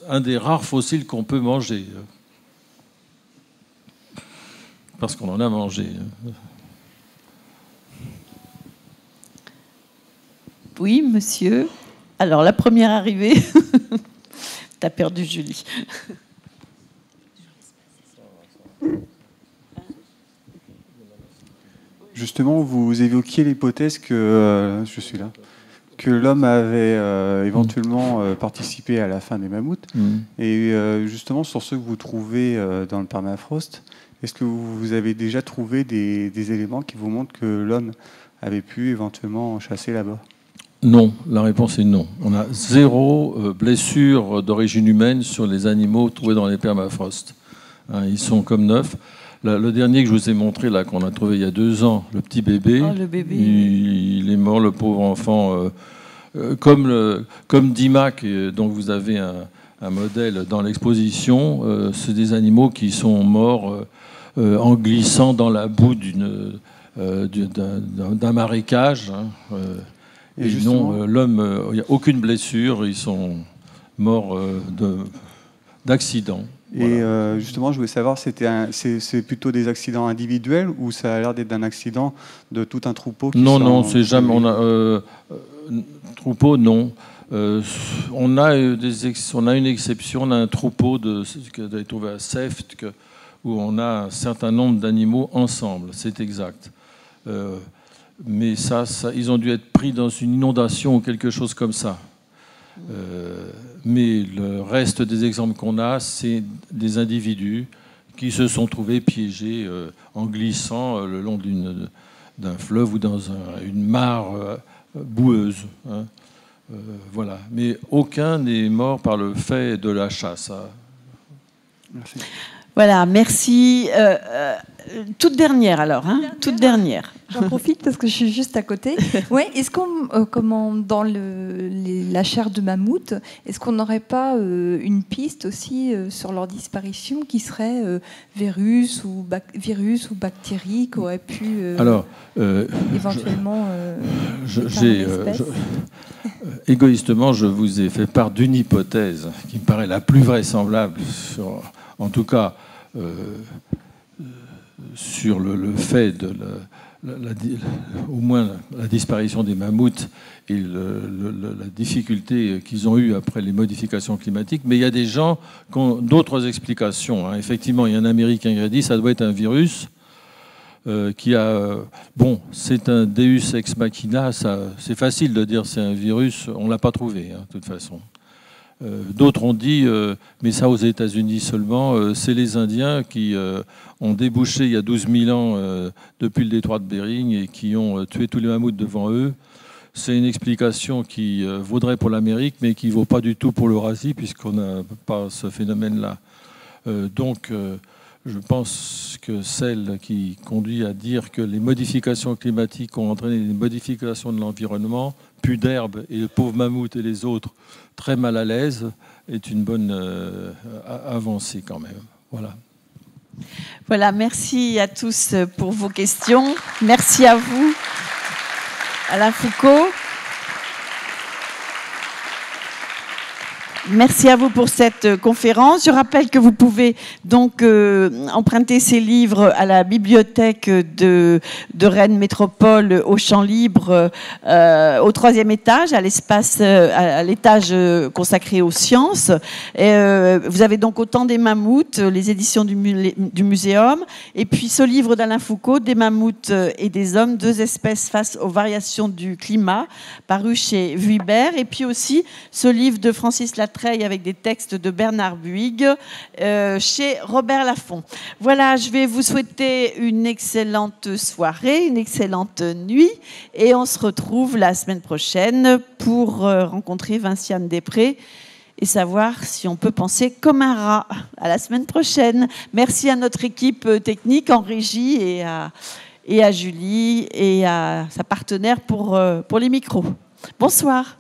un des rares fossiles qu'on peut manger. Parce qu'on en a mangé. Oui, monsieur. Alors, la première arrivée. T'as perdu Julie. Justement, vous évoquiez l'hypothèse que euh, je suis là, que l'homme avait euh, éventuellement euh, participé à la fin des mammouths. Mm. Et euh, justement, sur ceux que vous trouvez euh, dans le permafrost, est-ce que vous avez déjà trouvé des, des éléments qui vous montrent que l'homme avait pu éventuellement chasser là-bas? Non, la réponse est non. On a zéro euh, blessure d'origine humaine sur les animaux trouvés dans les permafrost. Hein, ils sont comme neufs. le dernier que je vous ai montré, là, qu'on a trouvé il y a deux ans, le petit bébé, oh, le bébé. Il, est mort, le pauvre enfant. Euh, euh, comme, le, comme Dimac, dont vous avez un, modèle dans l'exposition, c'est des animaux qui sont morts en glissant dans la boue d'un marécage. Hein, et, non, euh, l'homme, euh, il n'y a aucune blessure, ils sont morts euh, d'accident. Et justement, je voulais savoir, c'est plutôt des accidents individuels ou ça a l'air d'être un accident de tout un troupeau Non, non, c'est jamais. On a, troupeau, non. on, a des on a une exception, on a un troupeau de, qui a été trouvé à Seft, où on a un certain nombre d'animaux ensemble, c'est exact mais ça, ils ont dû être pris dans une inondation ou quelque chose comme ça. Euh, mais le reste des exemples qu'on a, c'est des individus qui se sont trouvés piégés euh, en glissant euh, le long d'un fleuve ou dans une mare boueuse. Hein. voilà. Mais aucun n'est mort par le fait de la chasse. Hein. Merci. Voilà, merci. toute dernière alors, hein toute dernière. J'en profite parce que je suis juste à côté. Ouais, est-ce qu'on, euh, comment, dans le, la chair de mammouth, est-ce qu'on n'aurait pas euh, une piste aussi euh, sur leur disparition qui serait virus ou virus ou bactéries qui auraient pu Alors, éventuellement égoïstement, je vous ai fait part d'une hypothèse qui me paraît la plus vraisemblable, sur, en tout cas sur le, le fait de au moins la disparition des mammouths et la difficulté qu'ils ont eue après les modifications climatiques. Mais il y a des gens qui ont d'autres explications. Hein. Effectivement, il y a un Américain qui a dit ça doit être un virus. Euh, qui a. bon, c'est un Deus ex machina, c'est facile de dire c'est un virus, on ne l'a pas trouvé, hein, de toute façon. Euh, d'autres ont dit, euh, mais ça aux États-Unis seulement, euh, c'est les Indiens qui ont débouché il y a 12 000 ans depuis le détroit de Bering et qui ont tué tous les mammouths devant eux. C'est une explication qui vaudrait pour l'Amérique, mais qui ne vaut pas du tout pour l'Eurasie, puisqu'on n'a pas ce phénomène-là. donc, je pense que celle qui conduit à dire que les modifications climatiques ont entraîné des modifications de l'environnement, plus d'herbe et le pauvre mammouth et les autres très mal à l'aise, est une bonne euh, avancée quand même. Voilà. Voilà, merci à tous pour vos questions. Merci à vous, Alain Foucault. Merci à vous pour cette euh, conférence. Je rappelle que vous pouvez donc euh, emprunter ces livres à la bibliothèque de, Rennes Métropole au Champ Libre, euh, au troisième étage, à l'espace, à l'étage consacré aux sciences. Vous avez donc autant des mammouths, les éditions du, muséum, et puis ce livre d'Alain Foucault, Des mammouths et des hommes, deux espèces face aux variations du climat, paru chez Vuibert, et puis aussi ce livre de Francis Avec des textes de Bernard Buig euh, chez Robert Laffont. Voilà, je vais vous souhaiter une excellente soirée, une excellente nuit et on se retrouve la semaine prochaine pour euh, rencontrer Vinciane Després et savoir si on peut penser comme un rat. À la semaine prochaine. Merci à notre équipe technique en régie et à, Julie et à sa partenaire euh, pour les micros. Bonsoir.